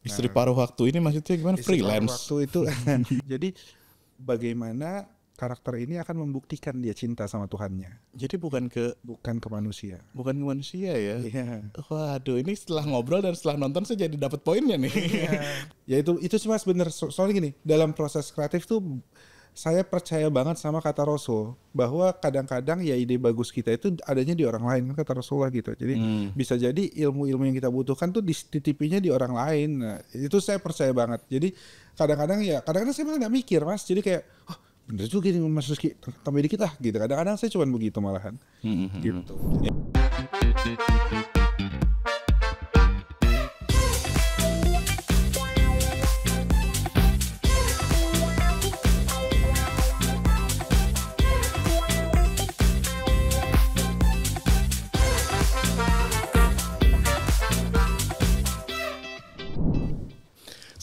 Istri paruh waktu ini maksudnya gimana? Istri paruh Freelance. Waktu itu jadi bagaimana karakter ini akan membuktikan dia cinta sama Tuhannya, Jadi bukan ke bukan ke manusia. bukan ke manusia ya. Iya. Waduh, ini setelah ngobrol dan setelah nonton saya jadi dapat poinnya nih. ya itu itu cuma bener so- soalnya gini dalam proses kreatif tuh saya percaya banget sama kata Rasul bahwa kadang-kadang ya ide bagus kita itu adanya di orang lain kan kata Rasulullah gitu. Jadi bisa jadi ilmu-ilmu yang kita butuhkan tuh dititipinya di orang lain. Nah, itu saya percaya banget. Jadi kadang-kadang ya kadang-kadang saya malah nggak mikir mas. Jadi kayak oh, bener juga nih mas Rizky. Tambah dikit lah gitu. Kadang-kadang saya cuma begitu malahan. Gitu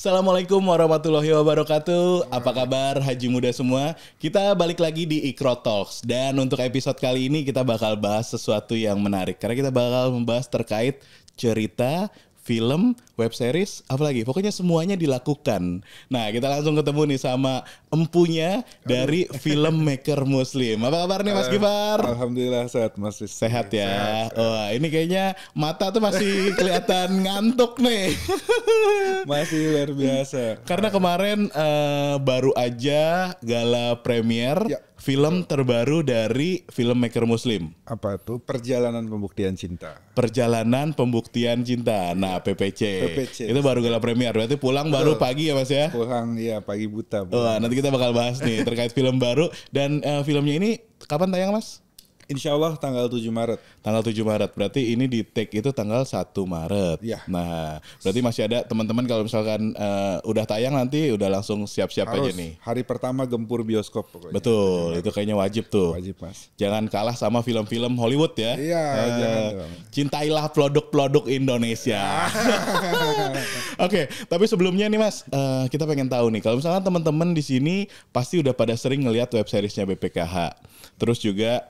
Assalamualaikum warahmatullahi wabarakatuh. Apa kabar Haji Muda semua? Kita balik lagi di Ikro Talks dan untuk episode kali ini kita bakal bahas sesuatu yang menarik karena kita bakal membahas terkait cerita film, web series, apalagi pokoknya semuanya dilakukan. Nah, kita langsung ketemu nih sama empunya dari filmmaker muslim. Apa kabar nih Mas Gifar? Alhamdulillah sehat mas. Sehat ya. Wah, ini kayaknya mata tuh masih kelihatan ngantuk nih. masih luar biasa Karena kemarin eh, baru aja gala premier Ya. film terbaru dari filmmaker muslim. apa tuh perjalanan pembuktian cinta Perjalanan Pembuktian Cinta. Nah, PPC. PPC. Itu baru gala premier. Berarti pulang baru pagi ya, Mas ya? pulang ya pagi buta Bu. Wah, nanti kita bakal bahas nih terkait film baru dan eh, filmnya ini kapan tayang, Mas? Insya Allah tanggal 7 Maret Tanggal 7 Maret. Berarti ini di take itu tanggal 1 Maret. Iya. Nah, berarti masih ada teman-teman kalau misalkan eh, udah tayang nanti udah langsung siap-siap aja nih. hari pertama gempur bioskop pokoknya Betul, itu kayaknya wajib tuh. wajib mas Jangan kalah sama film-film Hollywood ya. Iya, jangan dong. Cintailah produk-produk Indonesia. Oke, tapi sebelumnya nih Mas, eh, kita pengen tahu nih, kalau misalnya teman-teman di sini pasti udah pada sering ngelihat web seriesnya BPKH. Terus juga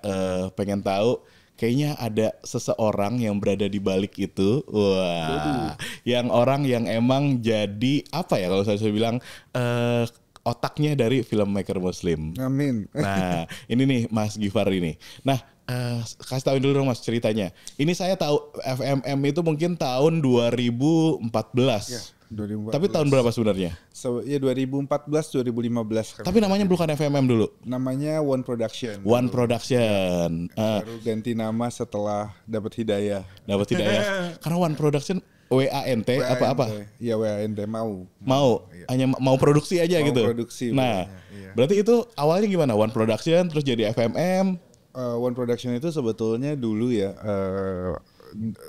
eh, pengen tahu kayaknya ada seseorang yang berada di balik itu. Wah, yang orang yang emang jadi apa ya kalau saya bilang eh, otaknya dari filmmaker muslim. amin Nah, ini nih Mas Gifar ini. Nah, eh, kasih tahu dulu dong Mas ceritanya. Ini saya tahu FMM itu mungkin tahun 2014. ya 2014 Tapi tahun berapa sebenarnya? so, ya 2014 2015 kan. Tapi namanya bukan FMM dulu. namanya One Production One Production. Eh, baru ganti nama setelah dapat hidayah dapat tidak ya? Karena One Production WANT apa-apa? ya WANT mau Mau hanya mau produksi aja Mau gitu. produksi Nah, iya. berarti itu awalnya gimana? One Production terus jadi FMM. Eh, One Production itu sebetulnya dulu ya eh,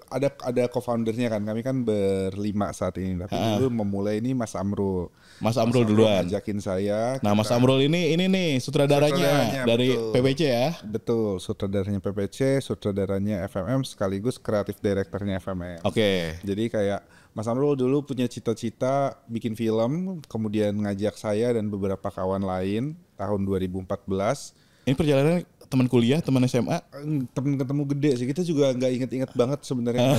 ada ada co-foundernya kan kami kan berlima saat ini tapi dulu memulai ini Mas Amrul Mas Amrul duluan. ngajakin saya Nah, Mas Amrul ini ini nih sutradaranya, Sutradaranya, dari betul. PPC ya. betul sutradaranya PPC sutradaranya FMM sekaligus kreatif direkturnya FMM Oke. jadi kayak Mas Amrul dulu punya cita-cita bikin film kemudian ngajak saya dan beberapa kawan lain tahun 2014 Ini perjalanan teman kuliah, teman SMA, temen ketemu gede sih kita juga nggak inget-inget banget sebenarnya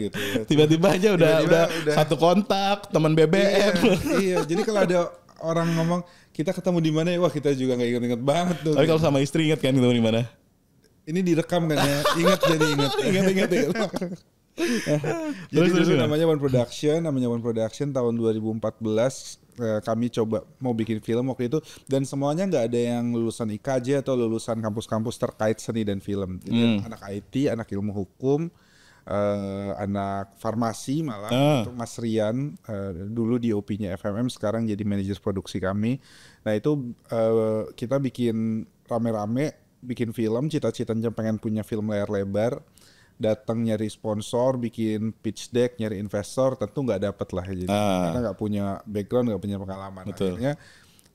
gitu tiba-tiba aja udah Tiba-tiba udah, udah. satu kontak, teman BBM. iya, jadi kalau ada orang ngomong kita ketemu di mana ya, wah kita juga nggak inget-inget banget tuh. Tapi kalau sama istri ingat kan ketemu di mana? Ini direkam kan ya, ingat jadi ingat. Ingat-ingat ya. jadi Terus, dulu namanya One Production, namanya One Production tahun 2014 eh, kami coba mau bikin film waktu itu dan semuanya nggak ada yang lulusan IKJ atau lulusan kampus-kampus terkait seni dan film. Jadi Hmm. anak IT, anak ilmu hukum, eh, anak farmasi malah Ah. untuk Mas Rian eh, dulu di OP-nya FMM sekarang jadi manajer produksi kami. Nah itu eh, kita bikin rame-rame bikin film, cita-citanya pengen punya film layar lebar, datang nyari sponsor, bikin pitch deck, nyari investor, tentu nggak dapet lah jadi Ah. karena nggak punya background, nggak punya pengalaman. Betul. Akhirnya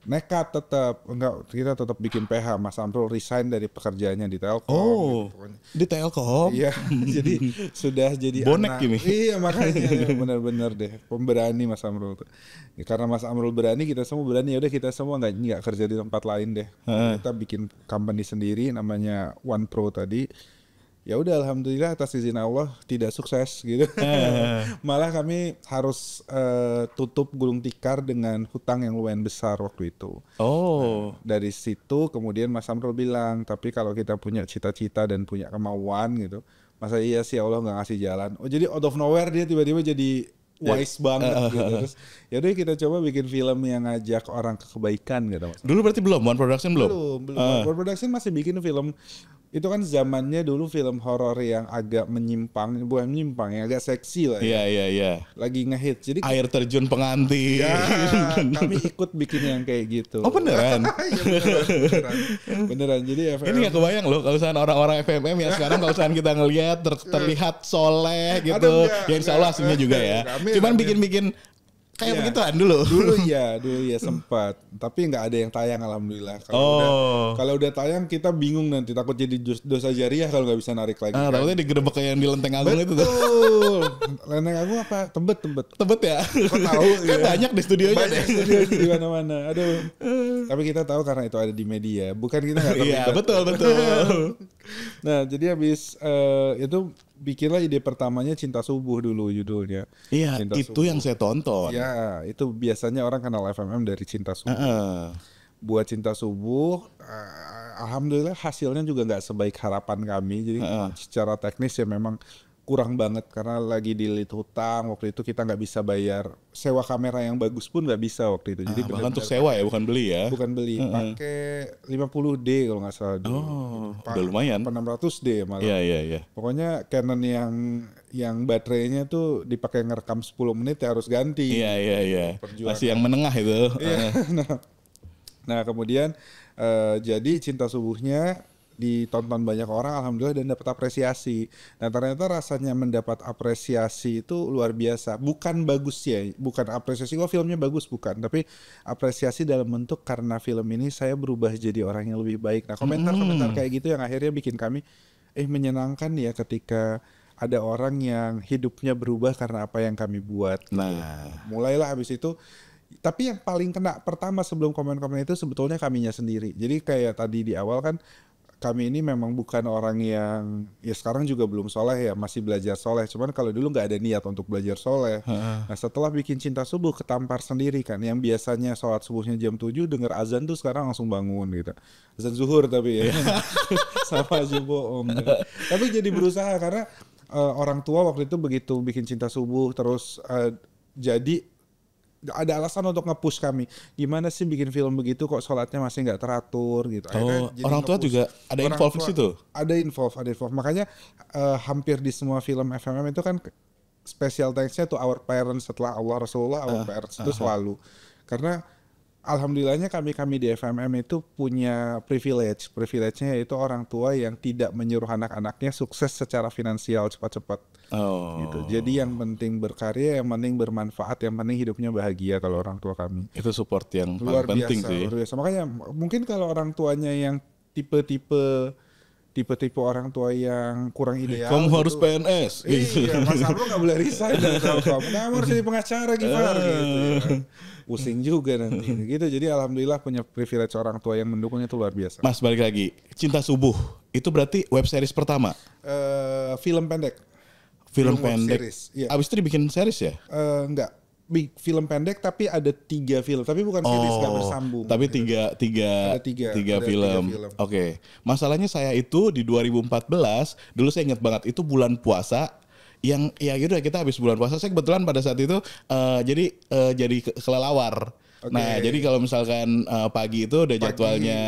nekat tetap enggak kita tetap bikin PH Mas Amrul resign dari pekerjaannya di Telkom Oh, gitu di Telkom. Iya, jadi sudah jadi Bonek anak. ini. Iya makanya benar-benar deh pemberani Mas Amrul tuh. Ya, karena Mas Amrul berani, kita semua berani. Ya udah kita semua nggak nggak kerja di tempat lain deh. Kita bikin company sendiri namanya One Pro tadi. Ya udah alhamdulillah atas izin Allah tidak sukses gitu. Malah kami harus eh, tutup gulung tikar dengan hutang yang lumayan besar waktu itu. Oh. Dari situ kemudian Mas Amrul bilang, tapi kalau kita punya cita-cita dan punya kemauan gitu, masa iya sih Allah nggak ngasih jalan. Oh jadi out of nowhere dia tiba-tiba jadi wise banget gitu. Terus ya udah kita coba bikin film yang ngajak orang ke kebaikan gitu. Dulu berarti belum One Production belum? Belum, belum. World Production masih bikin film itu kan zamannya dulu film horor yang agak menyimpang, bukan menyimpang, yang agak seksi lah. Iya ya. iya iya. Lagi ngehit. Jadi Air terjun pengantin. ya, kami ikut bikin yang kayak gitu. Oh beneran? Iya beneran, beneran. Beneran. Jadi FMM Ini gak kebayang loh kalau misalnya orang-orang FMM ya sekarang kalau misalnya kita ngelihat ter- terlihat soleh gitu. Aduh, enggak, ya insya Allah aslinya juga ya. Amin, Cuman bikin-bikin kayak Iya. begituan dulu. dulu ya, dulu ya sempat. Tapi nggak ada yang tayang alhamdulillah. Kalau Oh. udah kalau udah tayang kita bingung nanti takut jadi dos- dosa jariah kalau nggak bisa narik lagi. Ah, kan. takutnya digerebek kayak yang di Lenteng Agung itu tuh. Betul. Lenteng Agung apa? Tebet, tebet. Tebet ya. Kok tahu kan ya? banyak di studionya. Banyak studio di mana-mana. Aduh. Tapi kita tahu karena itu ada di media. Bukan kita nggak Iya terlibat. betul betul. Nah, jadi habis eh, itu bikinlah ide pertamanya Cinta Subuh dulu judulnya. Iya Cinta itu Subuh. yang saya tonton. Ya, itu biasanya orang kenal FMM dari Cinta Subuh. Heeh. Buat Cinta Subuh, eh, alhamdulillah hasilnya juga nggak sebaik harapan kami. Jadi secara teknis ya memang kurang banget karena lagi dilit hutang waktu itu kita nggak bisa bayar sewa kamera yang bagus pun nggak bisa waktu itu. Jadi Ah, bahkan untuk sewa ya bukan beli ya. bukan beli, pakai 50D kalau nggak salah. dulu. Oh, Pa- udah lumayan. apa 600D malah. Iya iya iya. Pokoknya Canon yang yang baterainya tuh dipakai ngerekam 10 menit ya harus ganti. Iya iya iya. Masih yang menengah itu. Iya. nah, nah, kemudian eh, jadi cinta subuhnya ditonton banyak orang alhamdulillah dan dapat apresiasi. Nah, ternyata rasanya mendapat apresiasi itu luar biasa. Bukan bagus ya, bukan apresiasi oh filmnya bagus bukan, tapi apresiasi dalam bentuk karena film ini saya berubah jadi orang yang lebih baik. Nah, komentar-komentar kayak gitu yang akhirnya bikin kami eh menyenangkan ya ketika ada orang yang hidupnya berubah karena apa yang kami buat. Nah, Mulailah habis itu tapi yang paling kena pertama sebelum komen-komen itu sebetulnya kaminya sendiri. Jadi kayak tadi di awal kan kami ini memang bukan orang yang ya sekarang juga belum soleh ya masih belajar soleh. Cuman kalau dulu nggak ada niat untuk belajar soleh. Nah setelah bikin cinta subuh ketampar sendiri kan. Yang biasanya sholat subuhnya jam 7 denger azan tuh sekarang langsung bangun gitu. Azan zuhur tapi ya sama aja bohong. gitu. Tapi jadi berusaha karena eh, orang tua waktu itu begitu bikin cinta subuh terus eh, jadi ada alasan untuk nge-push kami. Gimana sih bikin film begitu kok sholatnya masih nggak teratur gitu. Oh, jadi orang tua juga ada Orang involved di situ? Ada involve, ada involve. Makanya eh, hampir di semua film FMM itu kan special thanks-nya tuh our parents setelah Allah Rasulullah Ah, our parents itu selalu. Karena alhamdulillahnya kami-kami di FMM itu punya privilege. Privilege-nya yaitu orang tua yang tidak menyuruh anak-anaknya sukses secara finansial cepat-cepat oh. gitu. Jadi yang penting berkarya, yang penting bermanfaat, yang penting hidupnya bahagia kalau orang tua kami. Itu support yang Luar paling penting biasa, sih. luar biasa. Makanya mungkin kalau orang tuanya yang tipe-tipe tipe-tipe orang tua yang kurang ideal. Kamu gitu. harus PNS. Iya, Mas Abro nggak boleh resign dari Telkom. Kamu harus jadi pengacara Gifar gitu. ya. Pusing juga nanti gitu. Jadi alhamdulillah punya privilege orang tua yang mendukung itu luar biasa. Mas balik lagi, Cinta Subuh itu berarti web series pertama, Eh, film pendek. film, Film pendek. series, iya. Abis itu dibikin series ya? Eh, enggak film pendek tapi ada tiga film tapi bukan series nggak bersambung Oh, Tapi tiga tiga Ada tiga, tiga ada film. tiga film. Oke. Masalahnya saya itu di 2014 dulu saya ingat banget itu bulan puasa yang ya gitu kita habis bulan puasa saya kebetulan pada saat itu eh, jadi eh, jadi ke- kelelawar. Oke. Nah, jadi kalau misalkan eh, pagi itu udah Pagi, jadwalnya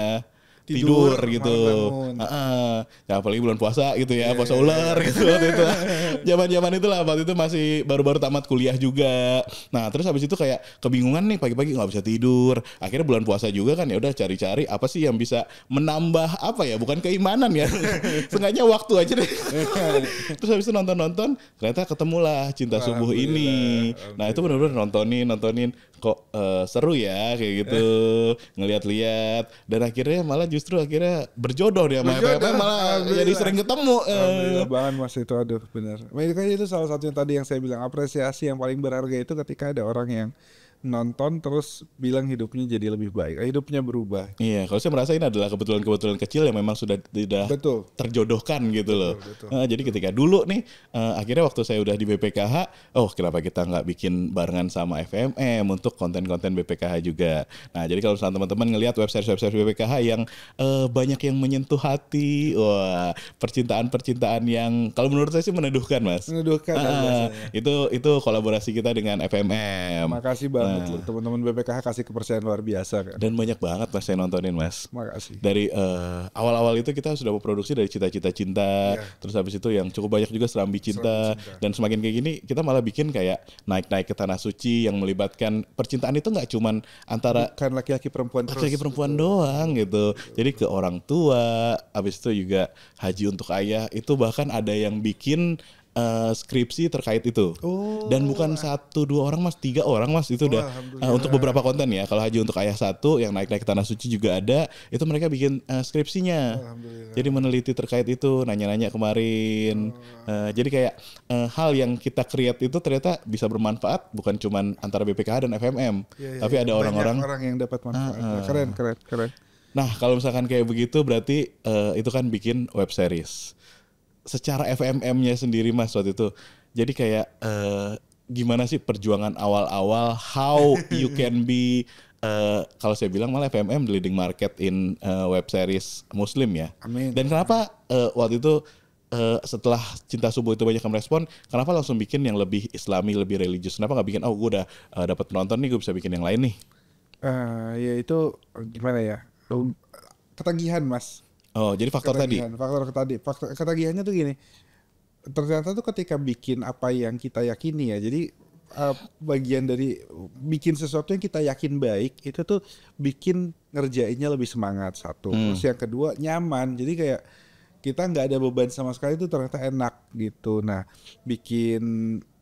tidur, tidur, gitu. bangun. Heeh. Ya apalagi bulan puasa gitu ya, puasa ular gitu waktu itu. Zaman-zaman itu lah waktu itu masih baru-baru tamat kuliah juga. Nah, terus habis itu kayak kebingungan nih pagi-pagi nggak bisa tidur. Akhirnya bulan puasa juga kan ya udah cari-cari apa sih yang bisa menambah apa ya? Bukan keimanan ya. Sengaja waktu aja deh. terus habis itu nonton-nonton ternyata ketemulah Cinta Subuh ini. Nah, itu benar-benar nontonin, nontonin kok eh, seru ya kayak gitu. Ngeliat-liat dan akhirnya malah justru akhirnya berjodoh dia sama FFM malah jadi sering ketemu. eh. Alhamdulillah banget mas itu aduh benar. Makanya itu salah satu yang tadi yang saya bilang apresiasi yang paling berharga itu ketika ada orang yang nonton terus bilang hidupnya jadi lebih baik, hidupnya berubah. Iya, kalau saya merasa ini adalah kebetulan-kebetulan kecil yang memang sudah tidak Betul. terjodohkan gitu loh. betul. Nah, jadi ketika dulu nih, eh, akhirnya waktu saya udah di BPKH, oh kenapa kita nggak bikin barengan sama FMM untuk konten-konten BPKH juga. Nah, jadi kalau misalnya teman-teman ngelihat website-website BPKH yang eh, banyak yang menyentuh hati, wah percintaan-percintaan yang kalau menurut saya sih meneduhkan mas. Meneduhkan biasanya. itu itu kolaborasi kita dengan FMM. Makasih banget loh teman-teman BPKH kasih kepercayaan luar biasa kan. Dan banyak banget mas saya nontonin mas. Makasih. dari eh, awal-awal itu kita sudah memproduksi dari cita-cita cinta, Iya. terus habis itu yang cukup banyak juga serambi cinta, dan semakin kayak gini kita malah bikin kayak naik-naik ke tanah suci yang melibatkan percintaan itu nggak cuman antara Kan laki-laki perempuan laki-laki perempuan doang gitu, jadi ke orang tua, habis itu juga haji untuk ayah itu bahkan ada yang bikin eh, skripsi terkait itu. Oh. Dan bukan satu dua orang mas, tiga orang mas itu udah eh, untuk beberapa konten ya. Kalau haji untuk ayah satu, yang naik naik ke tanah suci juga ada. Itu mereka bikin eh, skripsinya. Jadi meneliti terkait itu, nanya-nanya kemarin. Eh, jadi kayak eh, hal yang kita create itu ternyata bisa bermanfaat bukan cuman antara BPKH dan FMM, Iya, iya, tapi iya. ada orang-orang. orang yang dapat manfaat. Keren, keren, keren. Nah kalau misalkan kayak begitu berarti eh, itu kan bikin web series. Secara FMM-nya sendiri mas waktu itu, jadi kayak eh, gimana sih perjuangan awal-awal? How you can be eh, kalau saya bilang malah FMM the leading market in eh, web series Muslim ya. Amin. Dan kenapa eh, waktu itu eh, setelah cinta subuh itu banyak yang merespon, kenapa langsung bikin yang lebih Islami, lebih religius? Kenapa nggak bikin? Oh, gue udah eh, dapat penonton nih, gue bisa bikin yang lain nih. Eh, ya itu gimana ya? Ketagihan mas. Oh, jadi faktor tadi. Ketagihan, Faktor tadi. Faktor ketagihannya tuh gini. Ternyata tuh ketika bikin apa yang kita yakini ya. Jadi uh, bagian dari bikin sesuatu yang kita yakin baik itu tuh bikin ngerjainnya lebih semangat satu. Hmm. Terus yang kedua nyaman. Jadi kayak kita nggak ada beban sama sekali itu ternyata enak gitu. Nah, bikin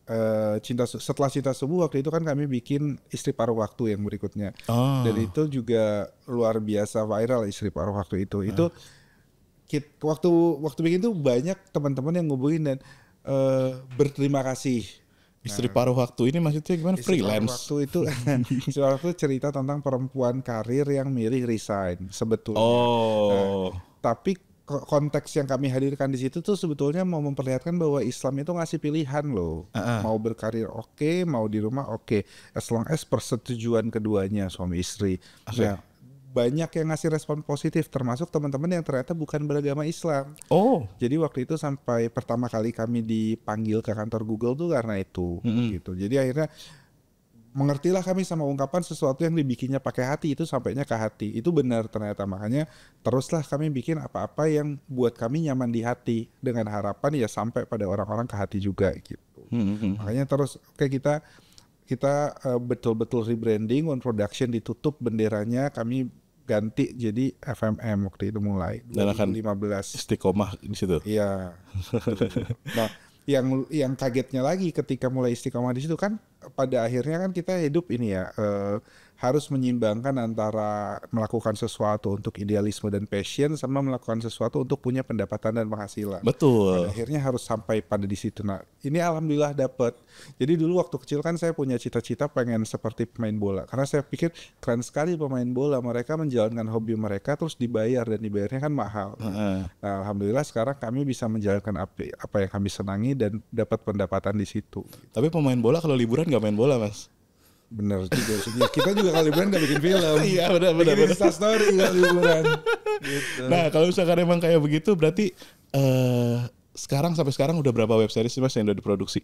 eh, cinta setelah cinta subuh waktu itu kan kami bikin istri paruh waktu yang berikutnya. Oh. Dan itu juga luar biasa viral istri paruh waktu itu. Itu kit- waktu waktu bikin tuh banyak teman-teman yang ngubungin dan eh, berterima kasih. Istri paruh waktu ini maksudnya gimana? Istri paruh Freelance. Waktu itu istri paruh waktu cerita tentang perempuan karir yang milih resign sebetulnya. Oh. Tapi ko- konteks yang kami hadirkan di situ tuh sebetulnya mau memperlihatkan bahwa Islam itu ngasih pilihan loh. Uh-uh. Mau berkarir oke, mau di rumah oke. As long as persetujuan keduanya suami istri. Nah, banyak yang ngasih respon positif termasuk teman-teman yang ternyata bukan beragama Islam. Oh. Jadi waktu itu sampai pertama kali kami dipanggil ke kantor Google tuh karena itu gitu. Jadi akhirnya mengertilah kami sama ungkapan sesuatu yang dibikinnya pakai hati itu sampainya ke hati. Itu benar ternyata makanya teruslah kami bikin apa-apa yang buat kami nyaman di hati dengan harapan ya sampai pada orang-orang ke hati juga gitu. Hmm, Makanya terus kayak kita kita eh, betul-betul rebranding, one production ditutup benderanya kami ganti jadi FMM waktu itu mulai Dan akan 2015. Istiqomah di situ. Iya. nah, yang yang kagetnya lagi ketika mulai istiqomah di situ kan pada akhirnya kan kita hidup ini ya eh, harus menyeimbangkan antara melakukan sesuatu untuk idealisme dan passion sama melakukan sesuatu untuk punya pendapatan dan penghasilan. Betul. Pada akhirnya harus sampai pada di situ. Nah, ini alhamdulillah dapat. Jadi dulu waktu kecil kan saya punya cita-cita pengen seperti pemain bola. Karena saya pikir keren sekali pemain bola. Mereka menjalankan hobi mereka terus dibayar dan dibayarnya kan mahal. Heeh. Nah, alhamdulillah sekarang kami bisa menjalankan apa, apa yang kami senangi dan dapat pendapatan di situ. Tapi pemain bola kalau liburan nggak main bola mas? Bener juga sih. Ya, Kita juga kali liburan gak bikin film. Iya, benar, benar, Bikin benar. Insta story gak liburan. gitu. Nah kalau misalkan emang kayak begitu berarti eh sekarang sampai sekarang udah berapa web series sih mas yang udah diproduksi?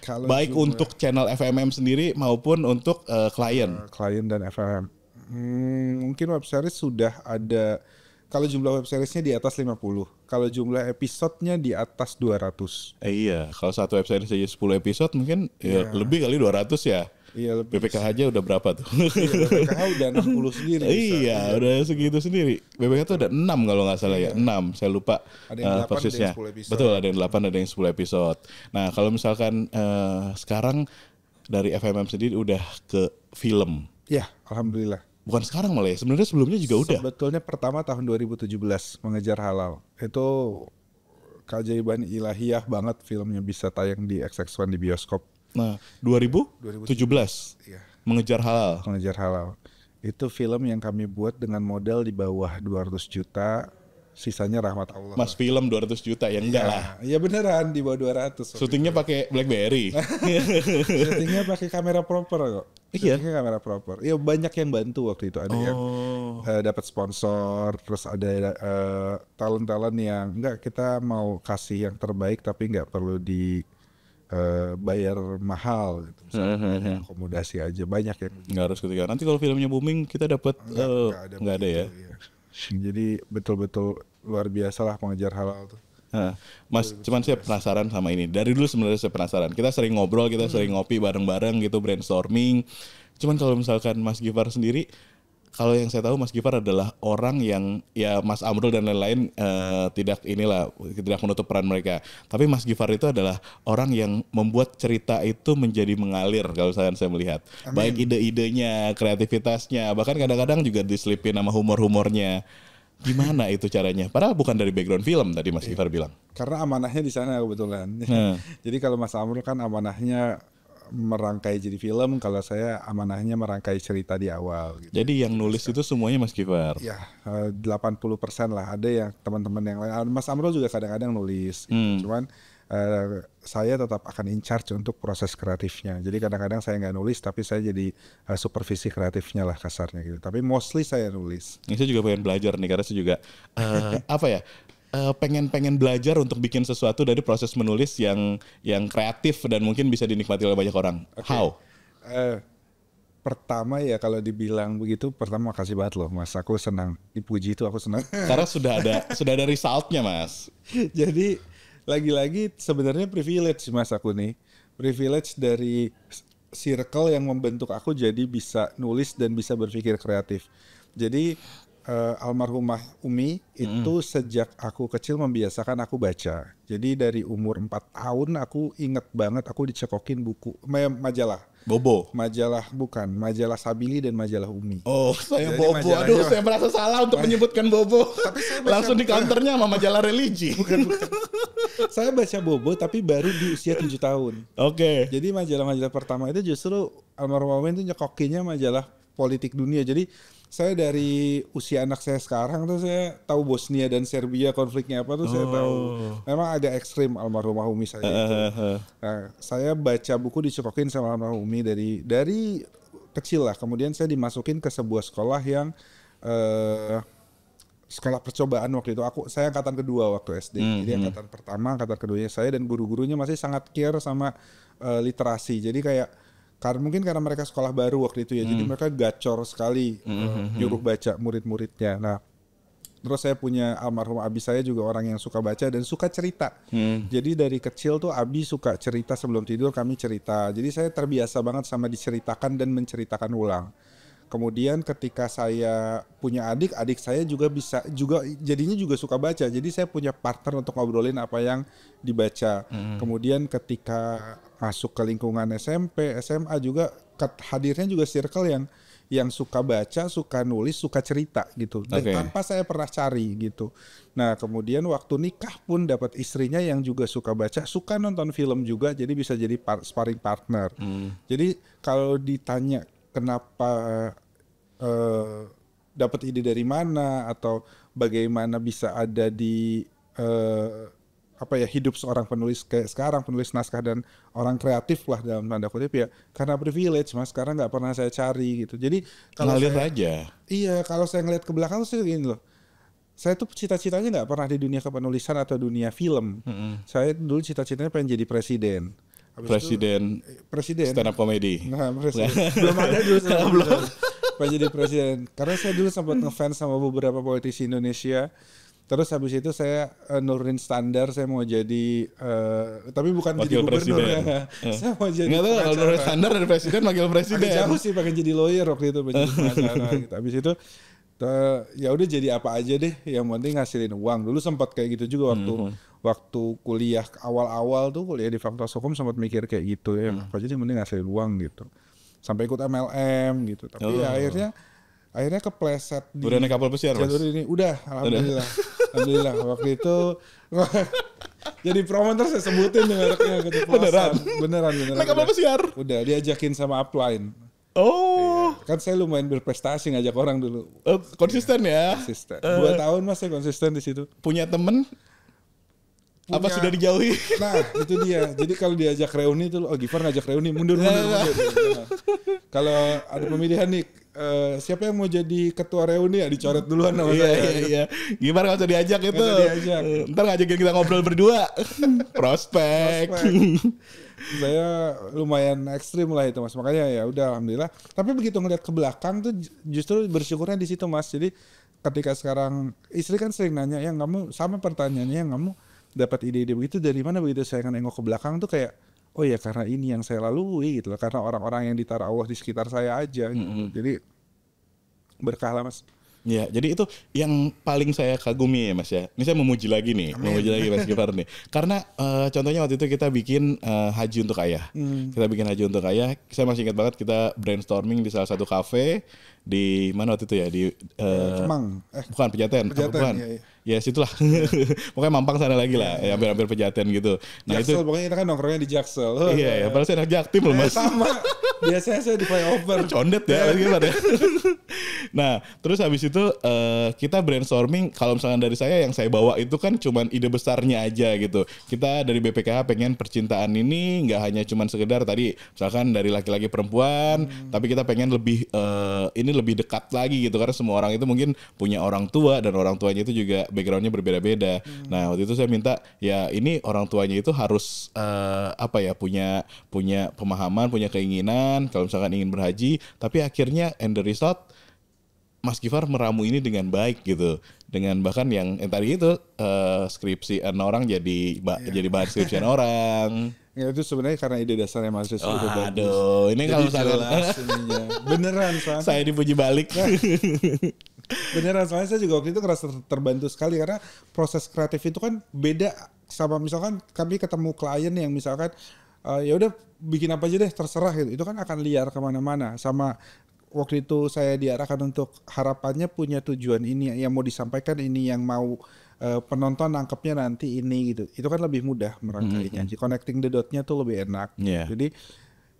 Kalau Baik jumlah- untuk channel FMM sendiri maupun untuk eh, klien. klien dan FMM. Hmm, mungkin web series sudah ada kalau jumlah web seriesnya di atas 50. Kalau jumlah episodenya di atas 200. Eh, iya, kalau satu web series aja 10 episode mungkin ya lebih kali 200 ya. Iya lebih. BPKH aja udah berapa tuh? Iya, BPKH udah 60 sendiri. bisa. iya, udah segitu sendiri. BPKH tuh ada 6 kalau nggak salah ya. 6, saya lupa Iya. Ada yang eh, 8, ada yang persisnya. 10 episode. Betul, ada yang 8, ada yang 10 episode. Nah, kalau misalkan eh, sekarang dari FMM sendiri udah ke film. Ya, alhamdulillah. Bukan sekarang malah ya, sebenarnya sebelumnya juga udah. Sebetulnya pertama tahun 2017 mengejar halal. Itu keajaiban ilahiyah banget filmnya bisa tayang di XX1 di bioskop. Nah, 2017. Iya. Mengejar halal. Mengejar Halal. Itu film yang kami buat dengan modal di bawah 200 juta, sisanya rahmat Allah. Mas film 200 juta ya enggak lah. Ya, ya beneran di bawah 200. Syutingnya pakai BlackBerry. Syutingnya pakai kamera proper kok. Iya. Syutingnya kamera proper. Iya banyak yang bantu waktu itu. Ada yang oh. eh, dapat sponsor, terus ada eh, talent-talent yang enggak kita mau kasih yang terbaik tapi nggak perlu di eh, bayar mahal gitu. Misalnya akomodasi aja banyak yang Nggak harus ketika. Nanti kalau filmnya booming kita dapat eh, nggak nggak ada ya. iya. Jadi betul-betul luar biasa lah pengejar halal tuh. Nah, Mas, cuman saya penasaran sama ini. Dari dulu sebenarnya saya penasaran. Kita sering ngobrol, kita sering ngopi bareng-bareng gitu, brainstorming. Cuman kalau misalkan Mas Gifar sendiri, kalau yang saya tahu Mas Gifar adalah orang yang ya Mas Amrul dan lain-lain eh, tidak inilah tidak menutup peran mereka. Tapi Mas Gifar itu adalah orang yang membuat cerita itu menjadi mengalir kalau misalkan saya melihat. Baik ide-idenya, kreativitasnya, bahkan kadang-kadang juga diselipin sama humor-humornya. Gimana itu caranya? Padahal bukan dari background film tadi Mas Gifar bilang. Karena amanahnya di sana kebetulan. Nah. Jadi kalau Mas Amrul kan amanahnya merangkai jadi film, kalau saya amanahnya merangkai cerita di awal. Gitu. Jadi yang nulis itu semuanya Mas Gifar. Ya, eh, 80% lah. Ada yang teman-teman yang lain. Ah, Mas Amrul juga kadang-kadang nulis. gitu. Hmm. Cuman eh, saya tetap akan in charge untuk proses kreatifnya. Jadi kadang-kadang saya nggak nulis, tapi saya jadi eh, supervisi kreatifnya lah kasarnya gitu. Tapi mostly saya nulis. Ini saya juga pengen belajar nih karena saya juga eh, apa ya? Eh, pengen-pengen belajar untuk bikin sesuatu dari proses menulis yang yang kreatif dan mungkin bisa dinikmati oleh banyak orang. How? Eh, pertama ya kalau dibilang begitu, pertama makasih banget loh Mas. Aku senang dipuji itu aku senang. Karena sudah ada sudah ada resultnya, Mas. Jadi lagi-lagi sebenarnya privilege mas aku nih privilege dari circle yang membentuk aku jadi bisa nulis dan bisa berpikir kreatif jadi eh, almarhumah Umi itu sejak aku kecil membiasakan aku baca jadi dari umur 4 tahun aku inget banget aku dicekokin buku ma- majalah Bobo. majalah bukan majalah Sabili dan majalah Umi Oh, saya Jadi Bobo. Aduh, saya merasa salah untuk menyebutkan Bobo. Tapi saya baca- Langsung di counternya sama majalah religi. saya baca Bobo tapi baru di usia 7 tahun Oke. Jadi majalah-majalah pertama itu justru almarhum itu nyekokinya majalah politik dunia. Jadi saya dari usia anak saya sekarang tuh saya tahu Bosnia dan Serbia konfliknya apa tuh saya tahu. Memang ada ekstrim almarhumah Umi saya itu. Nah, saya baca buku dicekokin sama almarhum Umi dari dari kecil lah. Kemudian saya dimasukin ke sebuah sekolah yang eh sekolah percobaan waktu itu aku saya angkatan kedua waktu SD jadi angkatan pertama angkatan keduanya saya dan guru-gurunya masih sangat care sama eh, literasi jadi kayak karena mungkin karena mereka sekolah baru waktu itu ya jadi mereka gacor sekali eh, nyuruh baca murid-muridnya. Nah terus saya punya almarhum abi saya juga orang yang suka baca dan suka cerita. Jadi dari kecil tuh abi suka cerita sebelum tidur kami cerita. Jadi saya terbiasa banget sama diceritakan dan menceritakan ulang. Kemudian ketika saya punya adik, adik saya juga bisa juga jadinya juga suka baca. Jadi saya punya partner untuk ngobrolin apa yang dibaca. Kemudian ketika masuk ke lingkungan SMP, SMA juga hadirnya juga circle yang yang suka baca, suka nulis, suka cerita gitu. Dan Oke. tanpa saya pernah cari gitu. Nah, kemudian waktu nikah pun dapat istrinya yang juga suka baca, suka nonton film juga, jadi bisa jadi par- sparring partner. Jadi kalau ditanya kenapa eh, dapat ide dari mana atau bagaimana bisa ada di eh, apa ya hidup seorang penulis kayak sekarang penulis naskah dan orang kreatif lah dalam tanda kutip ya karena privilege mas sekarang nggak pernah saya cari gitu jadi kalau Ngalir saya- aja. Iya, kalau saya ngeliat ke belakang tuh gini loh. Saya tuh cita-citanya nggak pernah di dunia kepenulisan atau dunia film. Saya dulu cita-citanya pengen jadi presiden. Habis Presiden itu, presiden. stand up comedy. Nah, presiden. belum ada dulu belum. Pengen jadi presiden. Karena saya dulu sempat ngefans sama beberapa politisi Indonesia. Terus habis itu saya eh, nurunin standar, saya mau jadi, eh, tapi bukan Wakil jadi gubernur presiden. ya. saya mau jadi Enggak tahu kalau menurut standar dari presiden wakil Agak presiden. jauh sih pengen jadi lawyer waktu itu pengen jadi gitu. Habis itu ya udah jadi apa aja deh yang penting ngasilin uang. Dulu sempat kayak gitu juga waktu waktu kuliah awal-awal tuh kuliah di Fakultas Hukum sempat mikir kayak gitu ya. Apa aja yang penting ngasilin uang gitu. Sampai ikut MLM gitu. Tapi ya akhirnya akhirnya kepleset di Udah naik kapal pesiar, Mas? jalur ini. Udah, alhamdulillah. alhamdulillah waktu itu jadi promoter saya sebutin nih mereknya keceplosan. Beneran? Beneran, beneran. Naik kapal Udah. pesiar. Udah diajakin sama upline. Oh, Kan saya lumayan berprestasi ngajak orang dulu. eh, konsisten ya. Konsisten. Dua tahun mas saya konsisten di situ. Punya temen? Apa Punya- sudah dijauhi? Nah itu dia. Jadi kalau diajak reuni itu, oh Gifar ngajak reuni mundur mundur. mundur. Nah, Kalau ada pemilihan nih, eh, siapa yang mau jadi ketua reuni ya dicoret duluan sama Iya saya. iya iya. Gimana usah diajak itu? diajak. Eh, Ntar ngajakin kita ngobrol berdua. Prospek. saya lumayan ekstrim lah itu mas makanya ya udah alhamdulillah tapi begitu ngeliat ke belakang tuh ju- justru bersyukurnya di situ mas jadi ketika sekarang istri kan sering nanya yang kamu sama pertanyaannya yang kamu dapat ide-ide begitu dari mana begitu saya kan nengok ke belakang tuh kayak oh ya karena ini yang saya lalui gitu loh karena orang-orang yang ditaruh Allah di sekitar saya aja gitu. jadi berkah lah mas Ya, jadi itu yang paling saya kagumi ya Mas ya. Ini saya memuji lagi nih, memuji lagi Mas Gifar nih. Karena eh, contohnya waktu itu kita bikin eh, haji untuk ayah. Kita bikin haji untuk ayah. Saya masih ingat banget kita brainstorming di salah satu kafe di mana waktu itu ya di eh, Kemang eh bukan pejaten, Pejaten, bukan? iya, iya. Ya situlah. Pokoknya Mampang sana lagi lah, ya hampir-hampir pejaten gitu. Nah Jaksel itu pokoknya kita kan nongkrongnya di Jaksel Oh, iya ya, padahal saya anak jaktim loh Eh, Mas. sama biasanya saya di flyover condet ya Mas Gifar ya. nah terus habis itu eh, kita brainstorming kalau misalkan dari saya yang saya bawa itu kan cuman ide besarnya aja gitu kita dari BPKH pengen percintaan ini nggak hanya cuman sekedar tadi misalkan dari laki-laki perempuan tapi kita pengen lebih eh, ini lebih dekat lagi gitu karena semua orang itu mungkin punya orang tua dan orang tuanya itu juga backgroundnya berbeda-beda nah waktu itu saya minta ya ini orang tuanya itu harus eh, apa ya punya punya pemahaman punya keinginan kalau misalkan ingin berhaji tapi akhirnya end the result Mas Gifar meramu ini dengan baik gitu dengan bahkan yang, yang tadi itu eh, skripsian orang jadi ba- jadi bahan skripsian orang Ya itu sebenarnya karena ide dasarnya Mas Rizky itu bagus. Aduh, ini Jadi kalau misalkan ininya. Beneran soalnya. saya dipuji balik. Beneran soalnya saya juga waktu itu ngerasa ter- terbantu sekali karena proses kreatif itu kan beda sama misalkan kami ketemu klien yang misalkan eh, ya udah bikin apa aja deh terserah gitu. Itu kan akan liar ke mana-mana sama waktu itu saya diarahkan untuk harapannya punya tujuan ini yang mau disampaikan ini yang mau eh, penonton nangkepnya nanti ini gitu. Itu kan lebih mudah merangkainya. Connecting the dot-nya tuh lebih enak. Iya. Jadi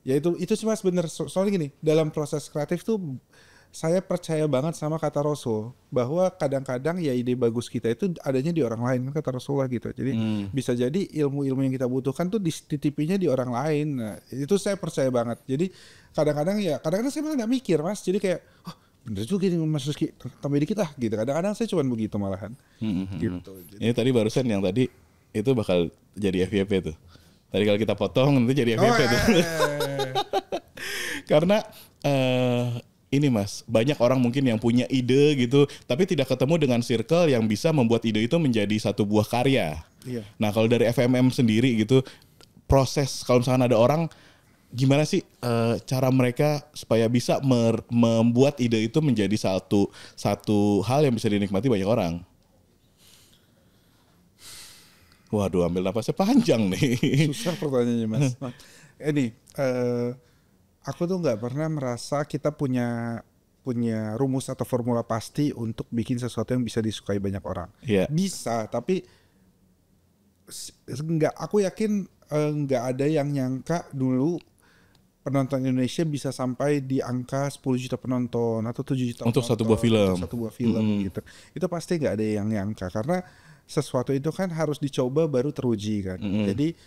ya itu itu sih mas bener So- soalnya gini dalam proses kreatif tuh saya percaya banget sama kata Rasul bahwa kadang-kadang ya ide bagus kita itu adanya di orang lain kan kata Rasulullah gitu. Jadi bisa jadi ilmu-ilmu yang kita butuhkan tuh dititipinya di orang lain. Nah, itu saya percaya banget. Jadi kadang-kadang ya kadang-kadang saya malah nggak mikir mas. Jadi kayak oh, bener juga nih mas Rizky tambah dikit lah gitu. Kadang-kadang saya cuma begitu malahan. Gitu. Jadi- ini tadi barusan yang tadi itu bakal jadi FYP tuh. Tadi kalau kita potong nanti jadi FYP tuh. eh, Karena eh ini Mas, banyak orang mungkin yang punya ide gitu, tapi tidak ketemu dengan circle yang bisa membuat ide itu menjadi satu buah karya. Iya. Nah, kalau dari FMM sendiri gitu, proses kalau misalkan ada orang gimana sih eh, cara mereka supaya bisa mer- membuat ide itu menjadi satu satu hal yang bisa dinikmati banyak orang. Waduh, ambil nafasnya panjang nih. susah pertanyaannya mas. Ini eh, aku tuh nggak pernah merasa kita punya punya rumus atau formula pasti untuk bikin sesuatu yang bisa disukai banyak orang. Iya. Bisa, tapi nggak. Aku yakin eh, nggak ada yang nyangka dulu penonton Indonesia bisa sampai di angka 10 juta penonton atau 7 juta Untuk penonton, satu buah film. untuk satu buah film gitu. Itu pasti nggak ada yang nyangka karena sesuatu itu kan harus dicoba baru teruji kan. Jadi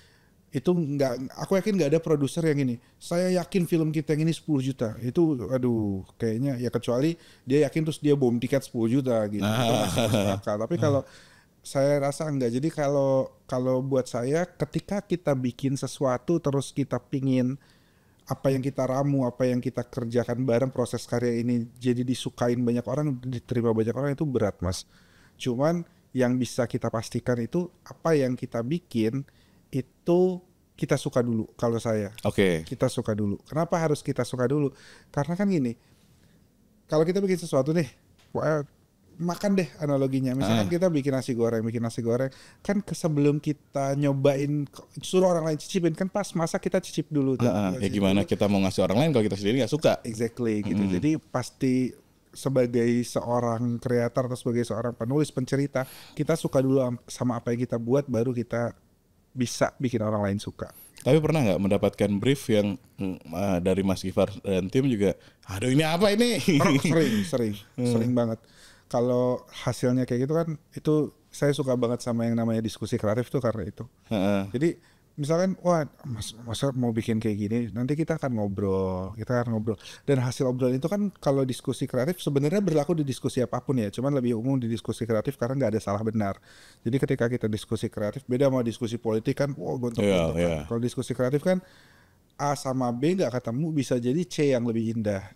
itu nggak aku yakin nggak ada produser yang ini. Saya yakin film kita yang ini 10 juta. Itu aduh kayaknya ya kecuali dia yakin terus dia bom tiket 10 juta gitu. Akal. tapi kalau saya rasa enggak jadi kalau kalau buat saya ketika kita bikin sesuatu terus kita pingin apa yang kita ramu apa yang kita kerjakan bareng proses karya ini jadi disukain banyak orang diterima banyak orang itu berat mas. Cuman yang bisa kita pastikan itu apa yang kita bikin itu kita suka dulu kalau saya Oke. kita suka dulu. Kenapa harus kita suka dulu? Karena kan gini, kalau kita bikin sesuatu nih, wah, makan deh analoginya. Misalkan Ah. kita bikin nasi goreng, bikin nasi goreng, kan ke- sebelum kita nyobain, suruh orang lain cicipin, kan pas masa kita cicip dulu. tuh. Heeh, ya Cicip gimana dulu. kita mau ngasih orang lain kalau kita sendiri nggak suka? Exactly gitu. Jadi pasti sebagai seorang kreator atau sebagai seorang penulis pencerita, kita suka dulu am- sama apa yang kita buat, baru kita bisa bikin orang lain suka. Tapi pernah nggak mendapatkan brief yang uh, dari Mas Gifar dan tim juga, aduh ini apa ini? sering, sering, sering banget. Kalau hasilnya kayak gitu kan, itu saya suka banget sama yang namanya diskusi kreatif tuh karena itu. Heeh. Jadi misalkan, wah, mas, masa mau bikin kayak gini, nanti kita akan ngobrol, kita akan ngobrol. Dan hasil obrolan itu kan kalau diskusi kreatif sebenarnya berlaku di diskusi apa pun ya, cuman lebih umum di diskusi kreatif karena nggak ada salah benar. Jadi ketika kita diskusi kreatif, beda sama diskusi politik kan, wah gontok-gontokan. Iya, iya. Kalau diskusi kreatif kan A sama B nggak ketemu bisa jadi C yang lebih indah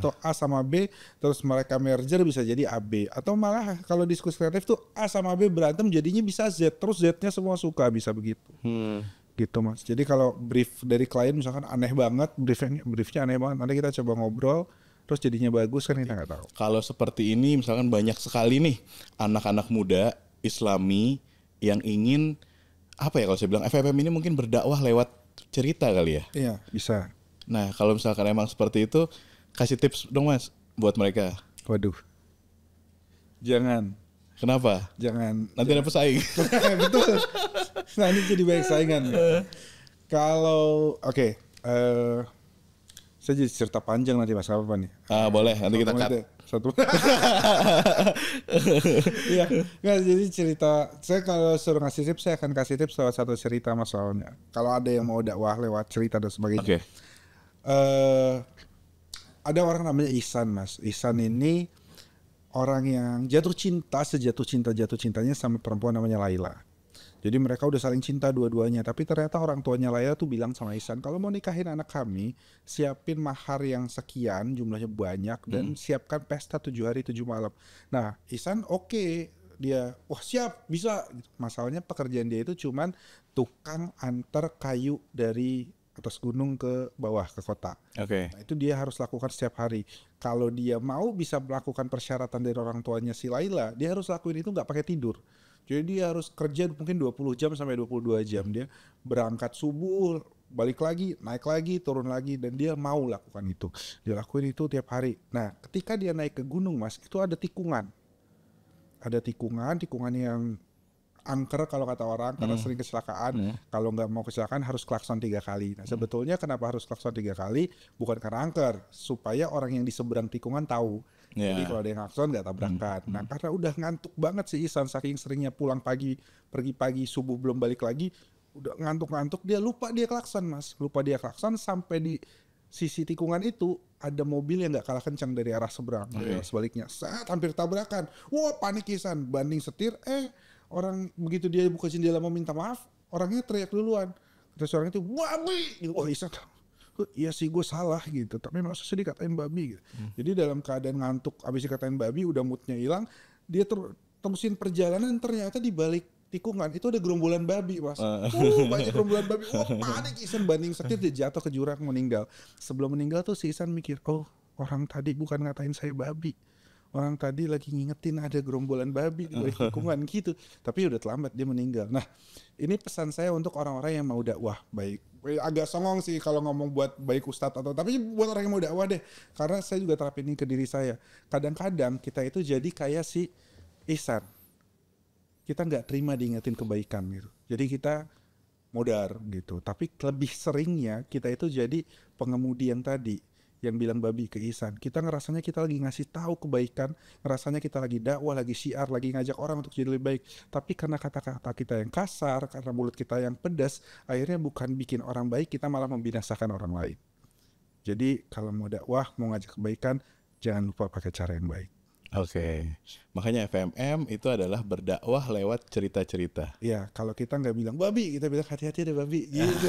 atau A sama B terus mereka merger bisa jadi AB atau malah kalau diskusi kreatif tuh A sama B berantem jadinya bisa Z terus Z-nya semua suka bisa begitu Hmm. Gitu mas. Jadi kalau brief dari klien misalkan aneh banget briefnya briefnya aneh banget. Nanti kita coba ngobrol terus jadinya bagus kan kita nggak tahu. Kalau seperti ini misalkan banyak sekali nih anak-anak muda Islami yang ingin apa ya kalau saya bilang FFM ini mungkin berdakwah lewat cerita kali ya. iya bisa. Nah, kalau misalkan emang seperti itu kasih tips dong Mas buat mereka. waduh. Jangan Kenapa? jangan Nanti ada pesaing. betul. Nah ini jadi banyak saingan. Kalau oke, eh saya jadi cerita panjang nanti mas apa nih? ah, boleh, nanti kita cut. ya? Satu. Iya, nggak jadi cerita. Saya kalau suruh ngasih tips, saya akan kasih tips lewat satu cerita masalahnya. Kalau ada yang mau dakwah lewat cerita dan sebagainya. Oke. eh ada orang namanya Ihsan mas. Ihsan ini orang yang jatuh cinta sejatuh cinta jatuh cintanya sama perempuan namanya Laila. Jadi mereka udah saling cinta dua-duanya. Tapi ternyata orang tuanya Laila tuh bilang sama Ihsan, kalau mau nikahin anak kami, siapin mahar yang sekian, jumlahnya banyak, dan siapkan pesta tujuh hari tujuh malam. Nah Ihsan oke, dia wah siap bisa. Masalahnya pekerjaan dia itu cuman tukang antar kayu dari atas gunung ke bawah ke kota. Oke. Nah, itu dia harus lakukan setiap hari. Kalau dia mau bisa melakukan persyaratan dari orang tuanya si Laila, dia harus lakuin itu nggak pakai tidur. Jadi dia harus kerja mungkin 20 jam sampai 22 jam. Dia berangkat subuh, balik lagi, naik lagi, turun lagi dan dia mau lakukan itu. Dia lakuin itu tiap hari. Nah, ketika dia naik ke gunung, Mas, itu ada tikungan. Ada tikungan, tikungan yang angker kalau kata orang karena sering kecelakaan. Kalau nggak mau kecelakaan harus klakson tiga kali. Nah sebetulnya kenapa harus klakson tiga kali? Bukan karena angker, supaya orang yang di seberang tikungan tahu. Ya. Jadi kalau ada yang klakson nggak tabrakan. Nah karena udah ngantuk banget sih Isan saking seringnya pulang pagi, pergi pagi subuh belum balik lagi, udah ngantuk-ngantuk dia lupa dia klakson mas, lupa dia klakson sampai di sisi tikungan itu ada mobil yang nggak kalah kencang dari arah seberang, dari arah sebaliknya, saat hampir tabrakan, wah panik Isan, banding setir, eh orang begitu dia buka jendela mau minta maaf, orangnya teriak duluan, terus orang itu babi, gitu. Isan, "Oh, iya sih gue salah gitu, tapi masa sih dikatain babi? Gitu. Jadi dalam keadaan ngantuk, abis dikatain babi, udah moodnya hilang, dia ter terusin perjalanan ternyata di balik tikungan itu ada gerombolan babi mas, uh, banyak gerombolan babi, wah panik Isan banding setir dia jatuh ke jurang meninggal. Sebelum meninggal tuh si Isan mikir, oh orang tadi bukan ngatain saya babi, orang tadi lagi ngingetin ada gerombolan babi di balik tikungan gitu, tapi udah terlambat dia meninggal. Nah ini pesan saya untuk orang-orang yang mau dakwah baik. Eh, Agak songong sih kalau ngomong buat baik ustadz atau tapi buat orang yang mau dakwah deh, karena saya juga terapin ini ke diri saya. Kadang-kadang kita itu jadi kayak si Ihsan kita nggak terima diingetin kebaikan gitu. Jadi kita modar gitu. Tapi lebih seringnya kita itu jadi pengemudi yang tadi yang bilang babi ke Ihsan. Kita ngerasanya kita lagi ngasih tahu kebaikan, ngerasanya kita lagi dakwah, lagi syiar, lagi ngajak orang untuk jadi lebih baik. Tapi karena kata-kata kita yang kasar, karena mulut kita yang pedas, akhirnya bukan bikin orang baik, kita malah membinasakan orang lain. Jadi kalau mau dakwah, mau ngajak kebaikan, jangan lupa pakai cara yang baik. Oke. Makanya FMM itu adalah berdakwah lewat cerita-cerita. Ya, kalau kita nggak bilang babi, kita bilang hati-hati ada babi. Gitu.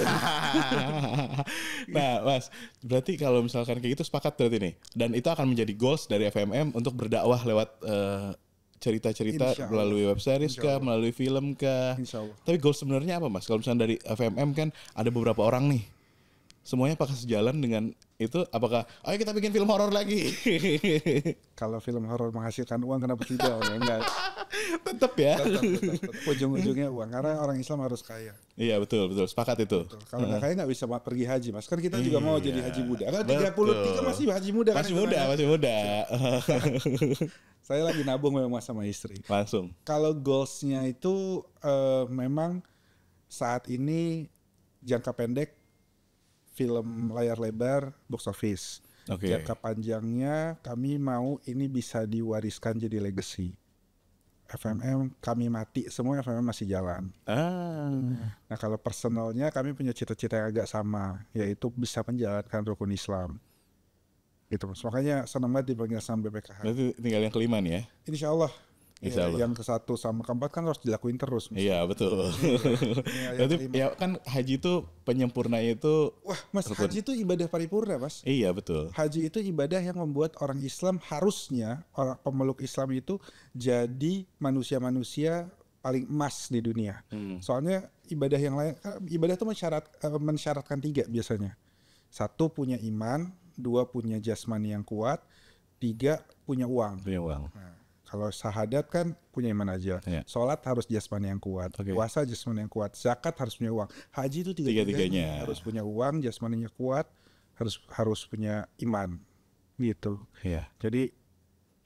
nah, Mas, berarti kalau misalkan kayak gitu sepakat berarti nih. Dan itu akan menjadi goals dari FMM untuk berdakwah lewat eh, cerita-cerita melalui web series kah, melalui film kah. Insya Allah. Tapi goals sebenarnya apa, Mas? Kalau misalnya dari FMM kan ada beberapa orang nih. Semuanya apakah sejalan dengan itu? Apakah ayo kita bikin film horor lagi? Kalau film horor menghasilkan uang kenapa tidak? Oh, enggak. Tetap ya. Tetap, tetap, tetap. Ujung-ujungnya uang karena orang Islam harus kaya. Iya, betul, betul. Sepakat itu. Kalau nggak kaya nggak bisa pergi haji, Mas. Kan kita juga mau jadi haji muda. Kan betul. 33 masih haji muda kan Masih yang muda, namanya. masih muda. Saya lagi nabung memang sama istri. Langsung. Kalau goalsnya itu eh, memang saat ini jangka pendek film layar lebar box office. Oke. Jangka panjangnya kami mau ini bisa diwariskan jadi legacy. FMM kami mati semua FMM masih jalan. Ah. Nah kalau personalnya kami punya cita-cita yang agak sama yaitu bisa menjalankan rukun Islam. Gitu mas. Makanya senang banget dipanggil sama BPKH. Berarti tinggal yang kelima nih ya. Insya Allah. Insya Ya, Allah. yang ke satu sama keempat kan harus dilakuin terus. Iya betul. yang Berarti ya kan haji itu penyempurnanya itu Wah mas Rukun. haji itu ibadah paripurna mas. iya betul. Haji itu ibadah yang membuat orang Islam harusnya orang pemeluk Islam itu jadi manusia-manusia paling emas di dunia. Hmm. Soalnya ibadah yang lain kan ibadah itu mensyarat eh, mensyaratkan tiga biasanya. Satu punya iman, dua punya jasmani yang kuat, tiga punya uang. Punya uang. Nah, kalau syahadat kan punya iman aja. Iya. Sholat harus jasmani yang kuat. Oke. Puasa jasmani yang kuat. Zakat harus punya uang. Haji itu Tiga-tiganya. tiga-tiganya. Harus punya uang, jasmaninya kuat, harus harus punya iman. Gitu. Iya. Jadi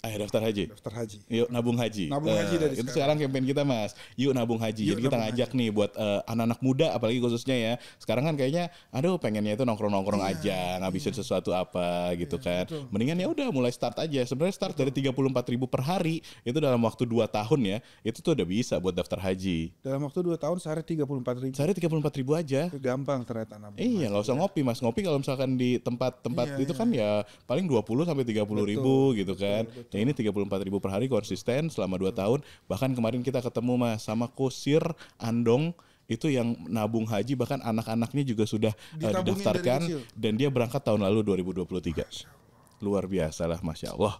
Ayo daftar haji. daftar haji. Yuk nabung haji. Nabung haji dari itu sekarang. campaign kita mas. Yuk nabung haji. Yuk Jadi kita ngajak nih buat eh, anak-anak muda, apalagi khususnya ya. Sekarang kan kayaknya, aduh pengennya itu nongkrong-nongkrong Iya, aja, ngabisin sesuatu apa gitu kan. Mendingan ya udah mulai start aja. Sebenarnya start dari 34.000 ribu per hari itu dalam waktu 2 tahun ya. Itu tuh udah bisa buat daftar haji. Dalam waktu 2 tahun sehari 34 ribu. Sehari 34.000 ribu aja. Gampang ternyata nabung. Iya, nggak usah ngopi mas. Ngopi kalau misalkan di tempat-tempat Iya, itu kan ya paling 20 sampai 30 ribu gitu kan. Ya ini 34 ribu per hari konsisten selama 2 tahun. Bahkan kemarin kita ketemu mas sama Kusir Andong itu yang nabung haji bahkan anak-anaknya juga sudah eh, dari didaftarkan dan dia berangkat tahun lalu 2023. Luar biasa lah masya Allah.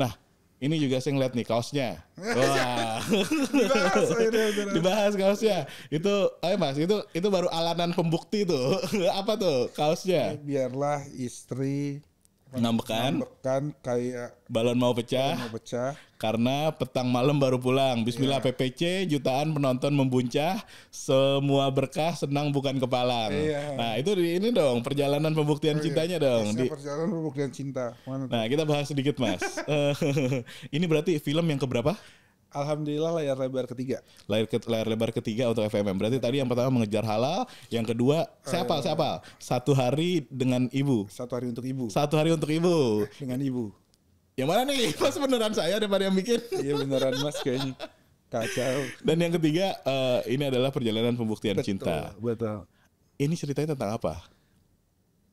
Nah ini juga saya ngeliat nih kaosnya. Wah. Dibahas. Dibahas kaosnya. Itu, ayo mas, itu itu baru alanan pembukti tuh. Apa tuh kaosnya? Biarlah istri Ngambekan, Ngambekan kayak balon mau pecah, mau pecah. karena petang malam baru pulang. Bismillah Iya. PPC, jutaan penonton membuncah, semua berkah senang bukan kepalang. Iya. Nah itu di- ini dong perjalanan pembuktian cintanya dong. Kisah Di- perjalanan pembuktian cinta. Mana nah kita bahas sedikit mas. Eh, ini berarti film yang keberapa? Alhamdulillah layar lebar ketiga. Layar, ke- layar lebar ketiga untuk FMM. Berarti tadi yang pertama mengejar halal, yang kedua siapa siapa? Satu hari dengan ibu. Satu hari untuk ibu. Satu hari untuk ibu. Dengan ibu. Yang mana nih? Mas beneran saya daripada yang bikin. Iya beneran mas kayaknya. Kacau. Dan yang ketiga eh, ini adalah perjalanan pembuktian cinta. Betul. Ini ceritanya tentang apa?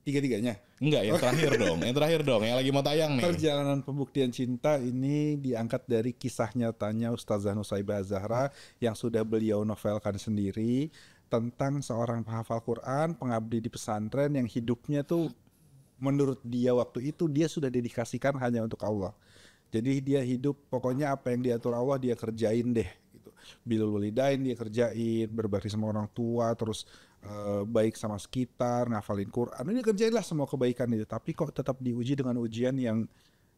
Tiga-tiganya. Enggak, yang terakhir dong. Yang terakhir dong, yang lagi mau tayang nih. Perjalanan pembuktian cinta ini diangkat dari kisah nyatanya Ustazah Nusaibah Zahra yang sudah beliau novelkan sendiri tentang seorang penghafal Quran, pengabdi di pesantren yang hidupnya tuh menurut dia waktu itu dia sudah dedikasikan hanya untuk Allah. Jadi dia hidup pokoknya apa yang diatur Allah dia kerjain deh gitu. Bilul walidain dia kerjain, berbakti sama orang tua, terus eh, baik sama sekitar, ngafalin Quran. Ini kerjain lah semua kebaikan itu, tapi kok tetap diuji dengan ujian yang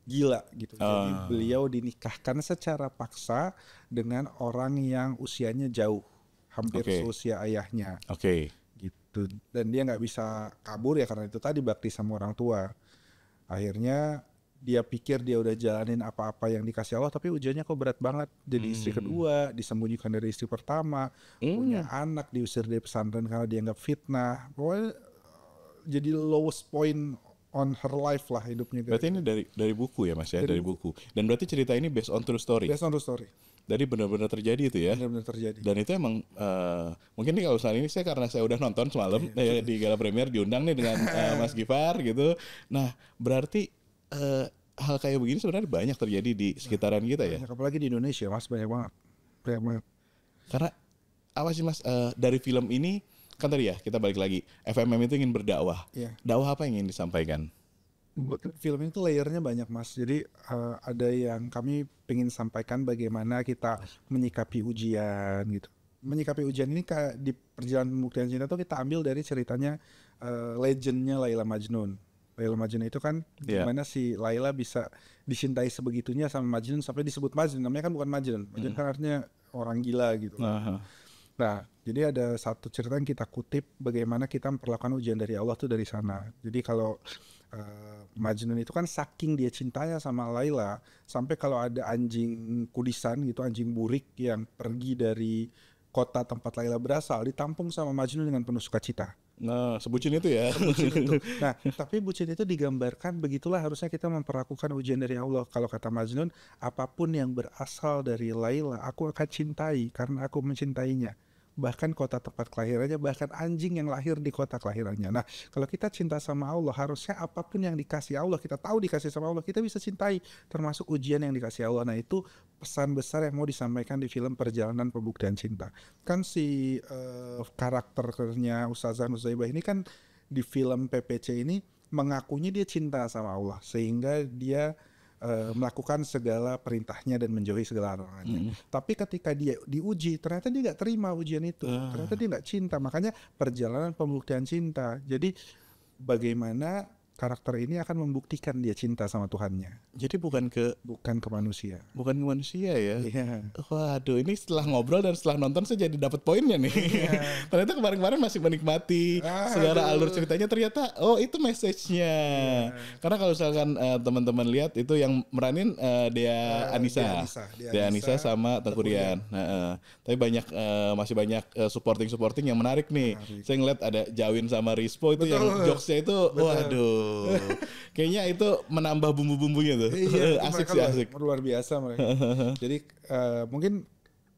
gila gitu. Jadi Ah. beliau dinikahkan secara paksa dengan orang yang usianya jauh, hampir Oke. seusia ayahnya Oke. gitu dan dia nggak bisa kabur ya karena itu tadi bakti sama orang tua akhirnya dia pikir dia udah jalanin apa-apa yang dikasih Allah tapi ujiannya kok berat banget. Jadi istri kedua disembunyikan dari istri pertama punya anak diusir dari pesantren karena dia nggak fitnah. Pokoknya eh, jadi lowest point on her life lah hidupnya Berarti ini dari dari buku ya Mas ya, dari, buku. Dan berarti cerita ini based on true story. based on the story. Dari benar-benar terjadi itu ya. benar-benar terjadi. Dan itu emang eh, mungkin nih kalau misalnya ini saya karena saya udah nonton semalam eh, di Gala Premier diundang nih dengan eh, Mas Gifar gitu. Nah, berarti eh, hal kayak begini sebenarnya banyak terjadi di sekitaran kita ya. Banyak, apalagi di Indonesia mas banyak banget banyak banget Karena apa sih Mas eh, dari film ini kan tadi ya kita balik lagi FMM itu ingin berdakwah. Iya. Dakwah apa yang ingin disampaikan? film ini tuh layernya banyak mas jadi eh, ada yang kami pengen sampaikan bagaimana kita menyikapi ujian gitu menyikapi ujian ini di perjalanan pembuktian cinta tuh kita ambil dari ceritanya eh, legendnya Laila Majnun Laila Majnun itu kan Iya. gimana si Laila bisa dicintai sebegitunya sama Majnun sampai disebut Majnun namanya kan bukan Majnun Majnun kan artinya orang gila gitu Aha. Nah, jadi ada satu cerita yang kita kutip bagaimana kita memperlakukan ujian dari Allah tuh dari sana. Jadi kalau eh, Majnun itu kan saking dia cintanya sama Laila, sampai kalau ada anjing kudisan gitu, anjing burik yang pergi dari kota tempat Laila berasal, ditampung sama Majnun dengan penuh sukacita. Nah, sebutin itu ya. itu. Nah, tapi bucin itu digambarkan begitulah harusnya kita memperlakukan ujian dari Allah. Kalau kata Majnun, apa pun yang berasal dari Laila, aku akan cintai karena aku mencintainya. Bahkan kota tempat kelahirannya, bahkan anjing yang lahir di kota kelahirannya. Nah, kalau kita cinta sama Allah, harusnya apa pun yang dikasih Allah, kita tahu dikasih sama Allah, kita bisa cintai, termasuk ujian yang dikasih Allah. Nah, itu pesan besar yang mau disampaikan di film Perjalanan Pembuktian Cinta. Kan si uh, karakternya Ustazah Nusaibah ini kan di film PPC ini mengakunya dia cinta sama Allah sehingga dia uh, melakukan segala perintahnya dan menjauhi segala larangannya. Mm. Tapi ketika dia diuji, ternyata dia nggak terima ujian itu. Uh. Ternyata dia nggak cinta. Makanya perjalanan pembuktian cinta. Jadi bagaimana karakter ini akan membuktikan dia cinta sama Tuhannya. Jadi bukan ke bukan ke manusia. Bukan ke manusia ya. Iya. Waduh, ini setelah ngobrol dan setelah nonton saya jadi dapat poinnya nih. Iya. ternyata kemarin-kemarin masih menikmati ah, segala alur ceritanya ternyata oh itu message-nya. Iya. Karena kalau misalkan uh, teman-teman lihat itu yang meranin uh, Dea uh, Anissa. Dea Anissa sama Tengkurian. Nah, uh, tapi banyak uh, masih banyak uh, supporting-supporting yang menarik nih. Menarik. Saya ngeliat ada Jawin sama Rispo itu Betul. yang jokesnya itu Betul. waduh Kayaknya itu menambah bumbu-bumbunya tuh. Iya, asik sih asik. Luar biasa mereka. Jadi uh, mungkin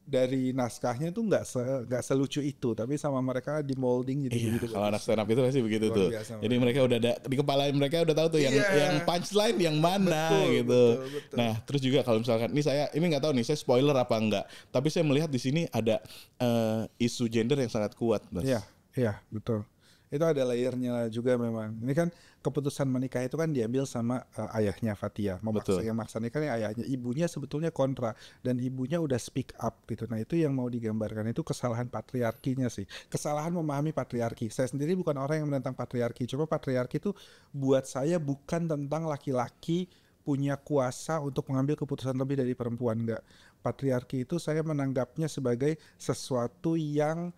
dari naskahnya tuh nggak se nggak selucu itu tapi sama mereka di molding jadi iya, begitu kalau anak stand up itu pasti begitu Luar tuh jadi mereka udah ada di kepala mereka udah tahu tuh yang yeah. yang punchline yang mana betul, gitu betul, betul. nah terus juga kalau misalkan ini saya ini nggak tahu nih saya spoiler apa enggak tapi saya melihat di sini ada uh, isu gender yang sangat kuat mas iya iya betul itu ada layernya juga memang. Ini kan keputusan menikah itu kan diambil sama uh, ayahnya Fatia. Memaksa yang maksa nikah nih ayahnya. Ibunya sebetulnya kontra dan ibunya udah speak up gitu. Nah itu yang mau digambarkan itu kesalahan patriarkinya sih. Kesalahan memahami patriarki. Saya sendiri bukan orang yang menentang patriarki. Coba patriarki itu buat saya bukan tentang laki-laki punya kuasa untuk mengambil keputusan lebih dari perempuan enggak. Patriarki itu saya menanggapnya sebagai sesuatu yang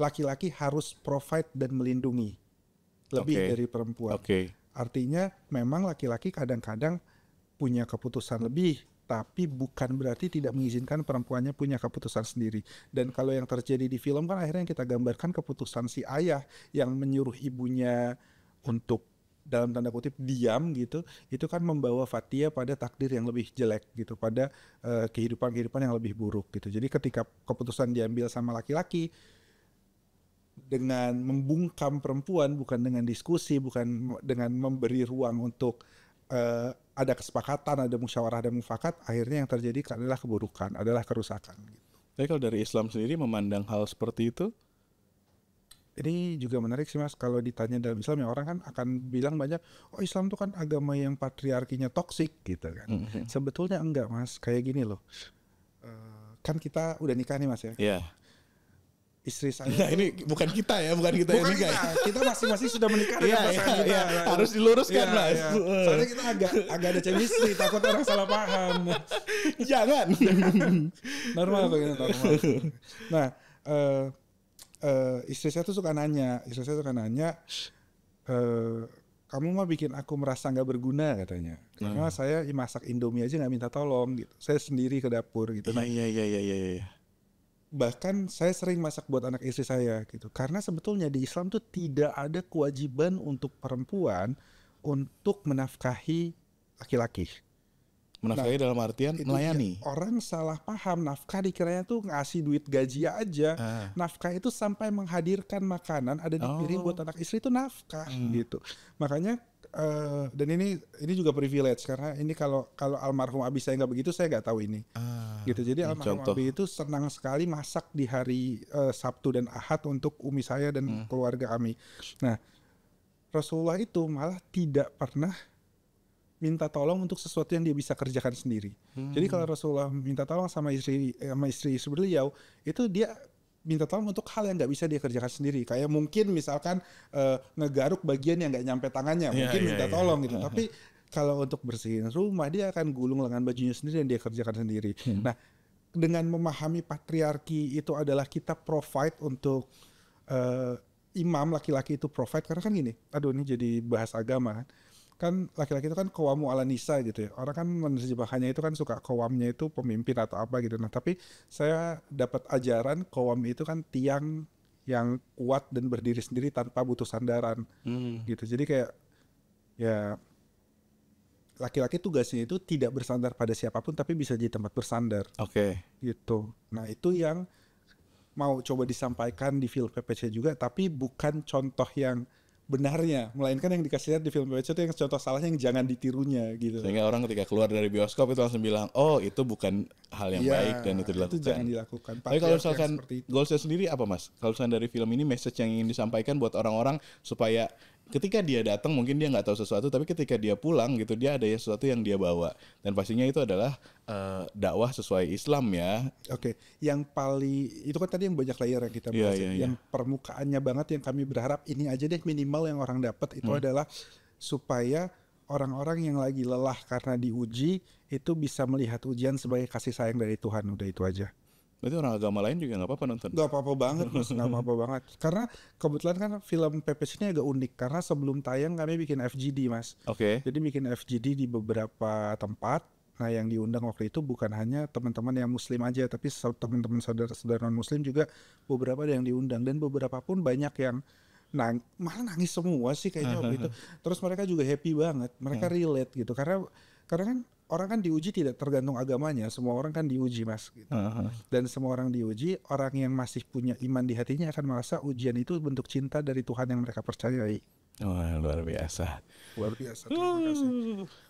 laki-laki uh, harus provide dan melindungi lebih okay. dari perempuan. Okay. Artinya memang laki-laki kadang-kadang punya keputusan lebih, tapi bukan berarti tidak mengizinkan perempuannya punya keputusan sendiri. Dan kalau yang terjadi di film kan akhirnya kita gambarkan keputusan si ayah yang menyuruh ibunya untuk dalam tanda kutip diam gitu itu kan membawa Fatia pada takdir yang lebih jelek gitu pada uh, kehidupan-kehidupan yang lebih buruk gitu jadi ketika keputusan diambil sama laki-laki dengan membungkam perempuan bukan dengan diskusi bukan dengan memberi ruang untuk uh, ada kesepakatan ada musyawarah dan mufakat akhirnya yang terjadi adalah keburukan adalah kerusakan gitu. Tapi kalau dari Islam sendiri memandang hal seperti itu ini juga menarik sih mas. Kalau ditanya dalam Islam ya orang kan akan bilang banyak oh Islam itu kan agama yang patriarkinya toksik gitu kan. Mm -hmm. sebetulnya enggak mas. Kayak gini loh. Uh, kan kita udah nikah nih mas ya. Yeah. istri saya nah, ini bukan kita ya bukan kita bukan yang nikah kita, kita masing-masing sudah menikah dengan yeah, pasangan yeah, kita. yeah. harus diluruskan yeah, mas. yeah. soalnya kita agak agak ada chemistry takut orang salah paham. Jangan. Normal kok normal. Nah uh, uh, istri saya tuh suka nanya, istri saya suka nanya, uh, kamu mah bikin aku merasa nggak berguna katanya. Karena hmm. saya masak Indomie aja nggak minta tolong gitu. Saya sendiri ke dapur gitu. Nah, iya iya iya iya iya. Bahkan saya sering masak buat anak istri saya gitu. Karena sebetulnya di Islam tuh tidak ada kewajiban untuk perempuan untuk menafkahi laki-laki. Menafkahi nah, dalam artian melayani. Dia. Orang salah paham nafkah dikiranya tuh ngasih duit gaji aja. Ah. Nafkah itu sampai menghadirkan makanan ada di oh. piring buat anak istri itu nafkah hmm. gitu. Makanya uh, dan ini ini juga privilege karena ini kalau kalau almarhum abi saya nggak begitu saya nggak tahu ini. Ah. Gitu. Jadi almarhum contoh. abi itu senang sekali masak di hari uh, Sabtu dan Ahad untuk umi saya dan hmm. keluarga kami. Nah, Rasulullah itu malah tidak pernah minta tolong untuk sesuatu yang dia bisa kerjakan sendiri. Hmm. Jadi kalau Rasulullah minta tolong sama istri sama istri, istri beliau, itu dia minta tolong untuk hal yang nggak bisa dia kerjakan sendiri. Kayak mungkin misalkan uh, ngegaruk bagian yang nggak nyampe tangannya, yeah, mungkin yeah, minta yeah. tolong gitu. Tapi kalau untuk bersihin rumah dia akan gulung lengan bajunya sendiri dan dia kerjakan sendiri. Hmm. Nah, dengan memahami patriarki itu adalah kita provide untuk uh, imam laki-laki itu provide karena kan gini. Aduh ini jadi bahas agama kan kan laki-laki itu kan kawamu ala nisa gitu ya. Orang kan menerjemahkannya itu kan suka kawamnya itu pemimpin atau apa gitu. Nah, tapi saya dapat ajaran kawam itu kan tiang yang kuat dan berdiri sendiri tanpa butuh sandaran Hmm. gitu. Jadi kayak ya laki-laki tugasnya itu tidak bersandar pada siapa pun tapi bisa jadi tempat bersandar Oke. gitu. Nah itu yang mau coba disampaikan di film PPC juga, tapi bukan contoh yang benarnya, melainkan yang dikasih lihat di film PPC itu yang contoh salahnya yang jangan ditirunya gitu. Sehingga orang ketika keluar dari bioskop itu langsung bilang, oh itu bukan hal yang Iya, baik dan itu dilakukan. jangan dilakukan. Tapi kalau misalkan itu. goalsnya sendiri apa mas? Kalau misalkan dari film ini message yang ingin disampaikan buat orang-orang supaya ketika dia datang mungkin dia nggak tahu sesuatu, tapi ketika dia pulang gitu dia ada sesuatu yang dia bawa dan pastinya itu adalah eh, dakwah sesuai Islam ya. Oke, yang paling itu kan tadi yang banyak layer yang kita Iya, bahas. ya. iya, iya. yang permukaannya banget yang kami berharap ini aja deh minimal yang orang dapat itu Hmm. adalah supaya orang-orang yang lagi lelah karena diuji itu bisa melihat ujian sebagai kasih sayang dari Tuhan. Udah itu aja. Berarti orang agama lain juga nggak apa-apa nonton. Gak apa-apa banget mas, gak apa-apa banget. Karena kebetulan kan film PPS ini agak unik karena sebelum tayang kami bikin FGD mas. Oke. Jadi bikin FGD di beberapa tempat. Nah yang diundang waktu itu bukan hanya teman-teman yang muslim aja, tapi teman-teman saudara-saudara non muslim juga beberapa ada yang diundang dan beberapa pun banyak yang nang malah nangis semua sih kayaknya waktu itu. Terus mereka juga happy banget, mereka relate gitu karena karena kan orang kan diuji tidak tergantung agamanya, semua orang kan diuji mas. Gitu. Heeh. Dan semua orang diuji, orang yang masih punya iman di hatinya akan merasa ujian itu bentuk cinta dari Tuhan yang mereka percayai. Wah luar biasa. Luar biasa. Terima kasih.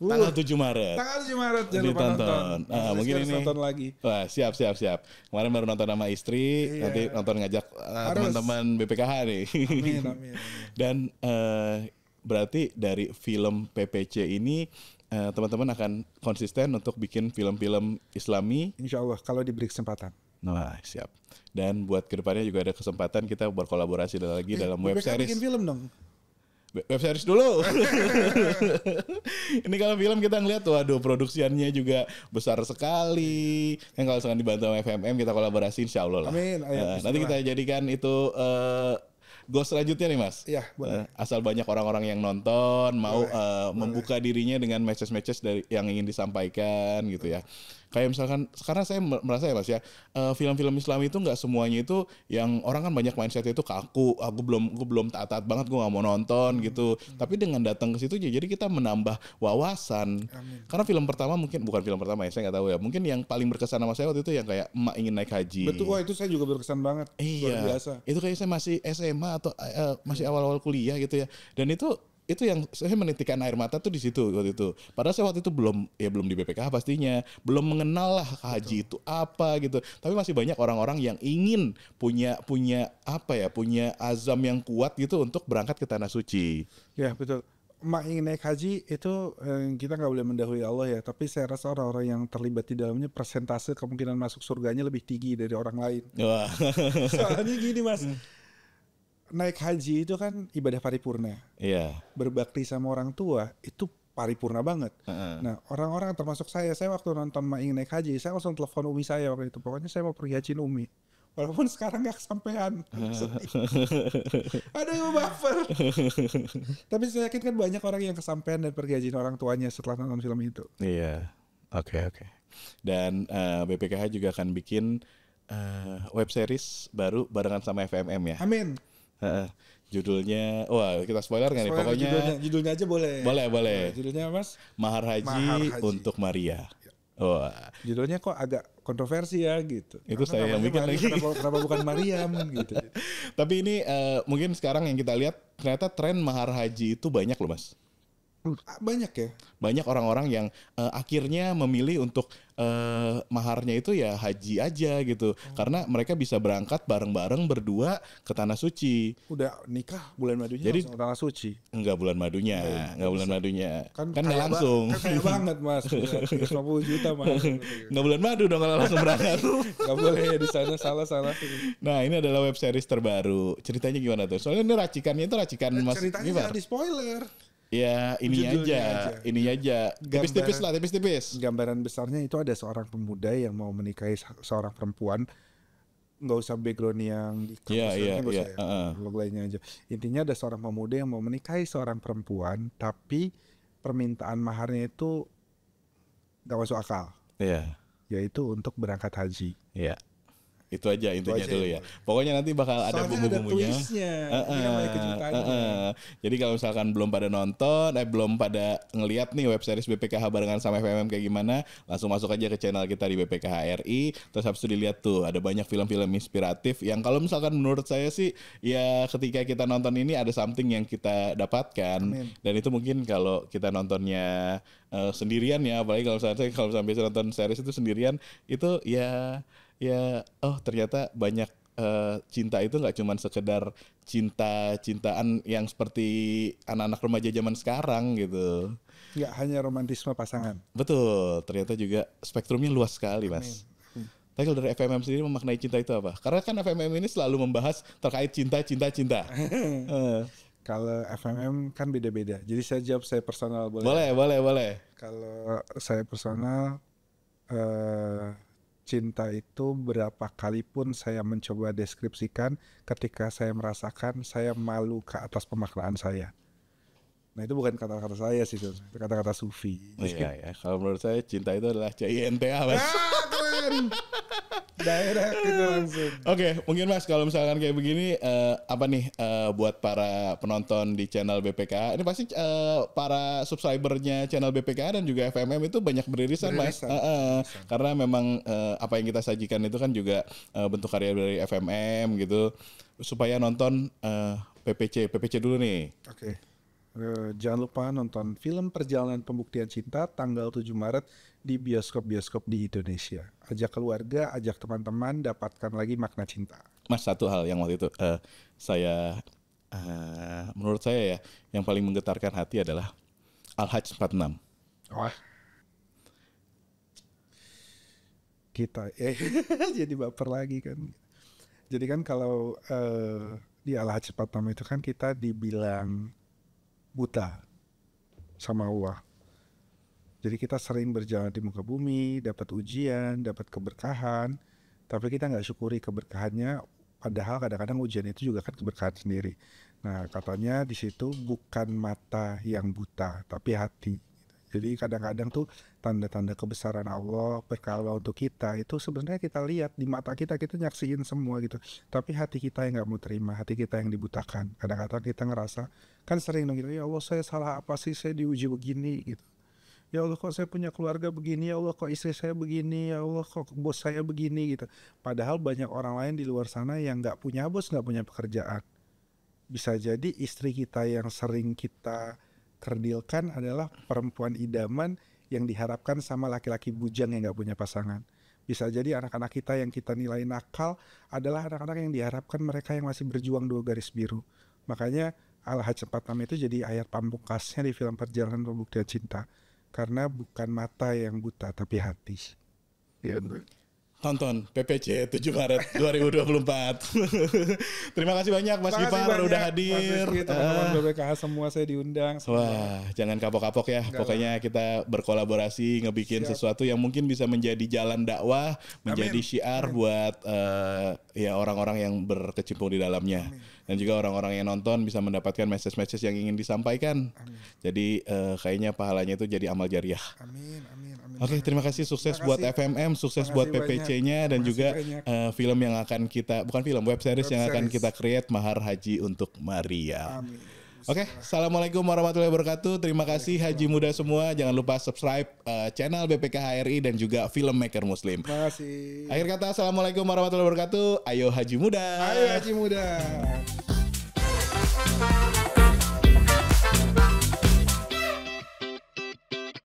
Tanggal 7 Maret. Tanggal 7 Maret jangan lupa nonton. Ah, mungkin ini- nonton lagi. Wah siap siap siap. Kemarin baru nonton sama istri, Iya. nanti nonton ngajak uh, teman-teman BPKH nih. Amin, amin, amin. Dan eh, berarti dari film PPC ini eh, teman-teman akan konsisten untuk bikin film-film Islami. Insya Allah kalau diberi kesempatan. Nah siap. Dan buat ke depannya juga ada kesempatan kita berkolaborasi lagi dalam web BPK series. bikin film dong. Web series dulu. Ini kalau film kita ngeliat, waduh produksiannya juga besar sekali. Yang kalau misalkan dibantu sama FMM kita kolaborasi insya Allah lah. Amin, ayo, Eh, nanti kita jadikan itu eh goal selanjutnya nih mas. Iya, boleh. Eh, asal banyak orang-orang yang nonton mau eh, membuka dirinya dengan message-message dari yang ingin disampaikan gitu ya. Kayak misalkan sekarang saya mer- merasa ya mas ya eh, film-film Islam itu nggak semuanya itu yang orang kan banyak mindset itu kaku. Aku belum aku belum taat-taat banget gue nggak mau nonton gitu. Tapi dengan datang ke situ jadi kita menambah wawasan. Karena film pertama mungkin bukan film pertama ya saya nggak tahu ya. Mungkin yang paling berkesan sama saya waktu itu yang kayak emak ingin naik haji. Betul, wah itu saya juga berkesan banget. Luar Iya. biasa. Itu kayak saya masih SMA atau eh, masih awal-awal kuliah gitu ya. Dan itu itu yang saya menitikan air mata tuh di situ waktu itu. Padahal saya waktu itu belum ya belum di BPKH pastinya, belum mengenal lah haji itu apa gitu. Tapi masih banyak orang-orang yang ingin punya punya apa ya, punya azam yang kuat gitu untuk berangkat ke tanah suci. Ya betul. Mak ingin naik haji itu eh, kita nggak boleh mendahului Allah ya. Tapi saya rasa orang-orang yang terlibat di dalamnya persentase kemungkinan masuk surganya lebih tinggi dari orang lain. Wah. Soalnya gini mas, naik haji itu kan ibadah paripurna. Iya. Berbakti sama orang tua itu paripurna banget. Heeh. Nah orang-orang termasuk saya, saya waktu nonton Mak ingin naik haji, saya langsung telepon Umi saya waktu itu. Pokoknya saya mau pergi hajiin Umi. Walaupun sekarang gak kesampaian. Aduh gue baper. Tapi saya yakin kan banyak orang yang kesampaian dan pergi hajiin orang tuanya setelah nonton film itu. Iya, oke oke. Dan eh, BPKH juga akan bikin eh, web series baru barengan sama FMM ya. Amin. Judulnya, wah kita spoiler nggak nih? Pokoknya judulnya, judulnya aja boleh. boleh boleh. Judulnya mas, Mahar Haji, Mahar Haji. untuk Maria. Wah, judulnya kok agak kontroversi ya gitu. Itu saya yang bikin Maria, lagi. Kenapa, kenapa bukan Mariam gitu. tapi ini eh, mungkin sekarang yang kita lihat ternyata tren mahar haji itu banyak loh mas. Banyak ya. Banyak orang-orang yang eh, akhirnya memilih untuk eh, maharnya itu ya haji aja gitu, Hmm. karena mereka bisa berangkat bareng-bareng berdua ke tanah suci. Udah nikah bulan madunya Jadi- langsung tanah suci. Enggak bulan madunya, enggak bulan madunya. Kan, Kan, nggak kaya ba- langsung. Kan kaya banget mas. 50 juta mas. Enggak bulan madu dong kalau langsung berangkat. Gak boleh ya di sana salah salah. nah, ini adalah web series terbaru. Ceritanya gimana tuh? Soalnya ini racikannya itu racikan Mas Ceritanya jangan di spoiler. Ya, ini aja, aja. ini aja. Tipis-tipis lah, tipis-tipis. Gambaran besarnya itu ada seorang pemuda yang mau menikahi se- seorang perempuan. Nggak usah background yang di kampus iya, nggak usah iya, ya. Log lainnya aja. Intinya ada seorang pemuda yang mau menikahi seorang perempuan, tapi permintaan maharnya itu nggak masuk akal, Iya, yaitu untuk berangkat haji. iya. Itu aja intinya aja dulu ya. ya. Pokoknya nanti bakal ada Soalnya ada bumbu-bumbunya. Heeh, namanya kejutannya. heeh. Jadi kalau misalkan belum pada nonton, eh belum pada ngeliat nih web series BPKH barengan sama FMM kayak gimana, langsung masuk aja ke channel kita di BPKH RI. Terus habis itu dilihat tuh ada banyak film-film inspiratif yang kalau misalkan menurut saya sih ya ketika kita nonton ini ada something yang kita dapatkan dan itu mungkin kalau kita nontonnya eh, sendirian ya apalagi kalau misalnya kalau misalnya nonton series itu sendirian itu ya ya oh ternyata banyak eh, cinta itu nggak cuman sekedar cinta cintaan yang seperti anak-anak remaja zaman sekarang gitu Nggak hanya romantisme pasangan. betul ternyata juga spektrumnya luas sekali mas tapi kalau dari FMM sendiri memaknai cinta itu apa? Karena kan FMM ini selalu membahas terkait cinta, cinta, cinta. Eh, Kalau FMM kan beda-beda. Jadi saya jawab saya personal boleh. boleh, boleh, boleh. Kalau saya personal eh cinta itu berapa kali pun saya mencoba deskripsikan ketika saya merasakan saya malu ke atas pemaknaan saya. Nah itu bukan kata-kata saya sih, itu kata-kata Sufi. Iya, ya. Kalau menurut saya cinta itu adalah CINTA, mas. Keren. Daerah itu langsung. Oke, mungkin Mas kalau misalkan kayak begini eh, apa nih eh, buat para penonton di channel BPK? Ini pasti eh, para subscribernya channel BPK dan juga FMM itu banyak beririsan, Mas. Beririsan. Eh, eh, karena memang eh, apa yang kita sajikan itu kan juga eh, bentuk karya dari FMM gitu supaya nonton eh, PPC, PPC dulu nih. Oke. Eh, jangan lupa nonton film Perjalanan Pembuktian Cinta tanggal 7 Maret di bioskop-bioskop di Indonesia. Ajak keluarga, ajak teman-teman, dapatkan lagi makna cinta. Mas satu hal yang waktu itu eh, saya eh, menurut saya ya yang paling menggetarkan hati adalah Al-Hajj 46. Wah. Kita eh jadi baper lagi kan. Jadi kan kalau eh, di Al-Hajj 46 itu kan kita dibilang buta sama Allah. Jadi kita sering berjalan di muka bumi, dapat ujian, dapat keberkahan, tapi kita nggak syukuri keberkahannya. Padahal kadang-kadang ujian itu juga kan keberkahan sendiri. Nah katanya di situ bukan mata yang buta, tapi hati. Jadi kadang-kadang tuh tanda-tanda kebesaran Allah berkala untuk kita itu sebenarnya kita lihat di mata kita kita nyaksiin semua gitu. Tapi hati kita yang nggak mau terima, hati kita yang dibutakan. Kadang-kadang kita ngerasa kan sering dong gitu, ya Allah saya salah apa sih saya diuji begini gitu. Ya Allah kok saya punya keluarga begini, ya Allah kok istri saya begini, ya Allah kok bos saya begini gitu. Padahal banyak orang lain di luar sana yang nggak punya bos, nggak punya pekerjaan. Bisa jadi istri kita yang sering kita kerdilkan adalah perempuan idaman yang diharapkan sama laki-laki bujang yang nggak punya pasangan. Bisa jadi anak-anak kita yang kita nilai nakal adalah anak-anak yang diharapkan mereka yang masih berjuang dua garis biru. Makanya Al-Hajj 46 itu jadi ayat pamungkasnya di film Perjalanan Pembuktian Cinta. Karena bukan mata yang buta tapi hati. Ya, Tonton PPC 7 Maret 2024. Terima kasih banyak Mas Gipar udah Mas hadir. Rizky, teman-teman Ah. BPKH semua saya diundang. Wah, jangan kapok-kapok ya. Pokoknya kita berkolaborasi ngebikin Siap. sesuatu yang mungkin bisa menjadi jalan dakwah, menjadi Amin. syiar buat eh, ya orang-orang yang berkecimpung di dalamnya. Dan juga orang-orang yang nonton bisa mendapatkan message-message yang ingin disampaikan. Jadi eh, kayaknya pahalanya itu jadi amal jariah. Amin, amin, amin. Oke, terima kasih sukses Terima buat kasih. FMM, sukses Terima buat PPC-nya dan juga banyak. eh, film yang akan kita bukan film web series Web yang akan kita create Mahar Haji untuk Maria. Amin. Oke, assalamualaikum warahmatullahi wabarakatuh. Terima kasih Haji Muda semua. Jangan lupa subscribe eh, channel BPK HRI dan juga Filmmaker Muslim. Terima kasih. Akhir kata, assalamualaikum warahmatullahi wabarakatuh. Ayo Haji Muda. Ayo Haji Muda.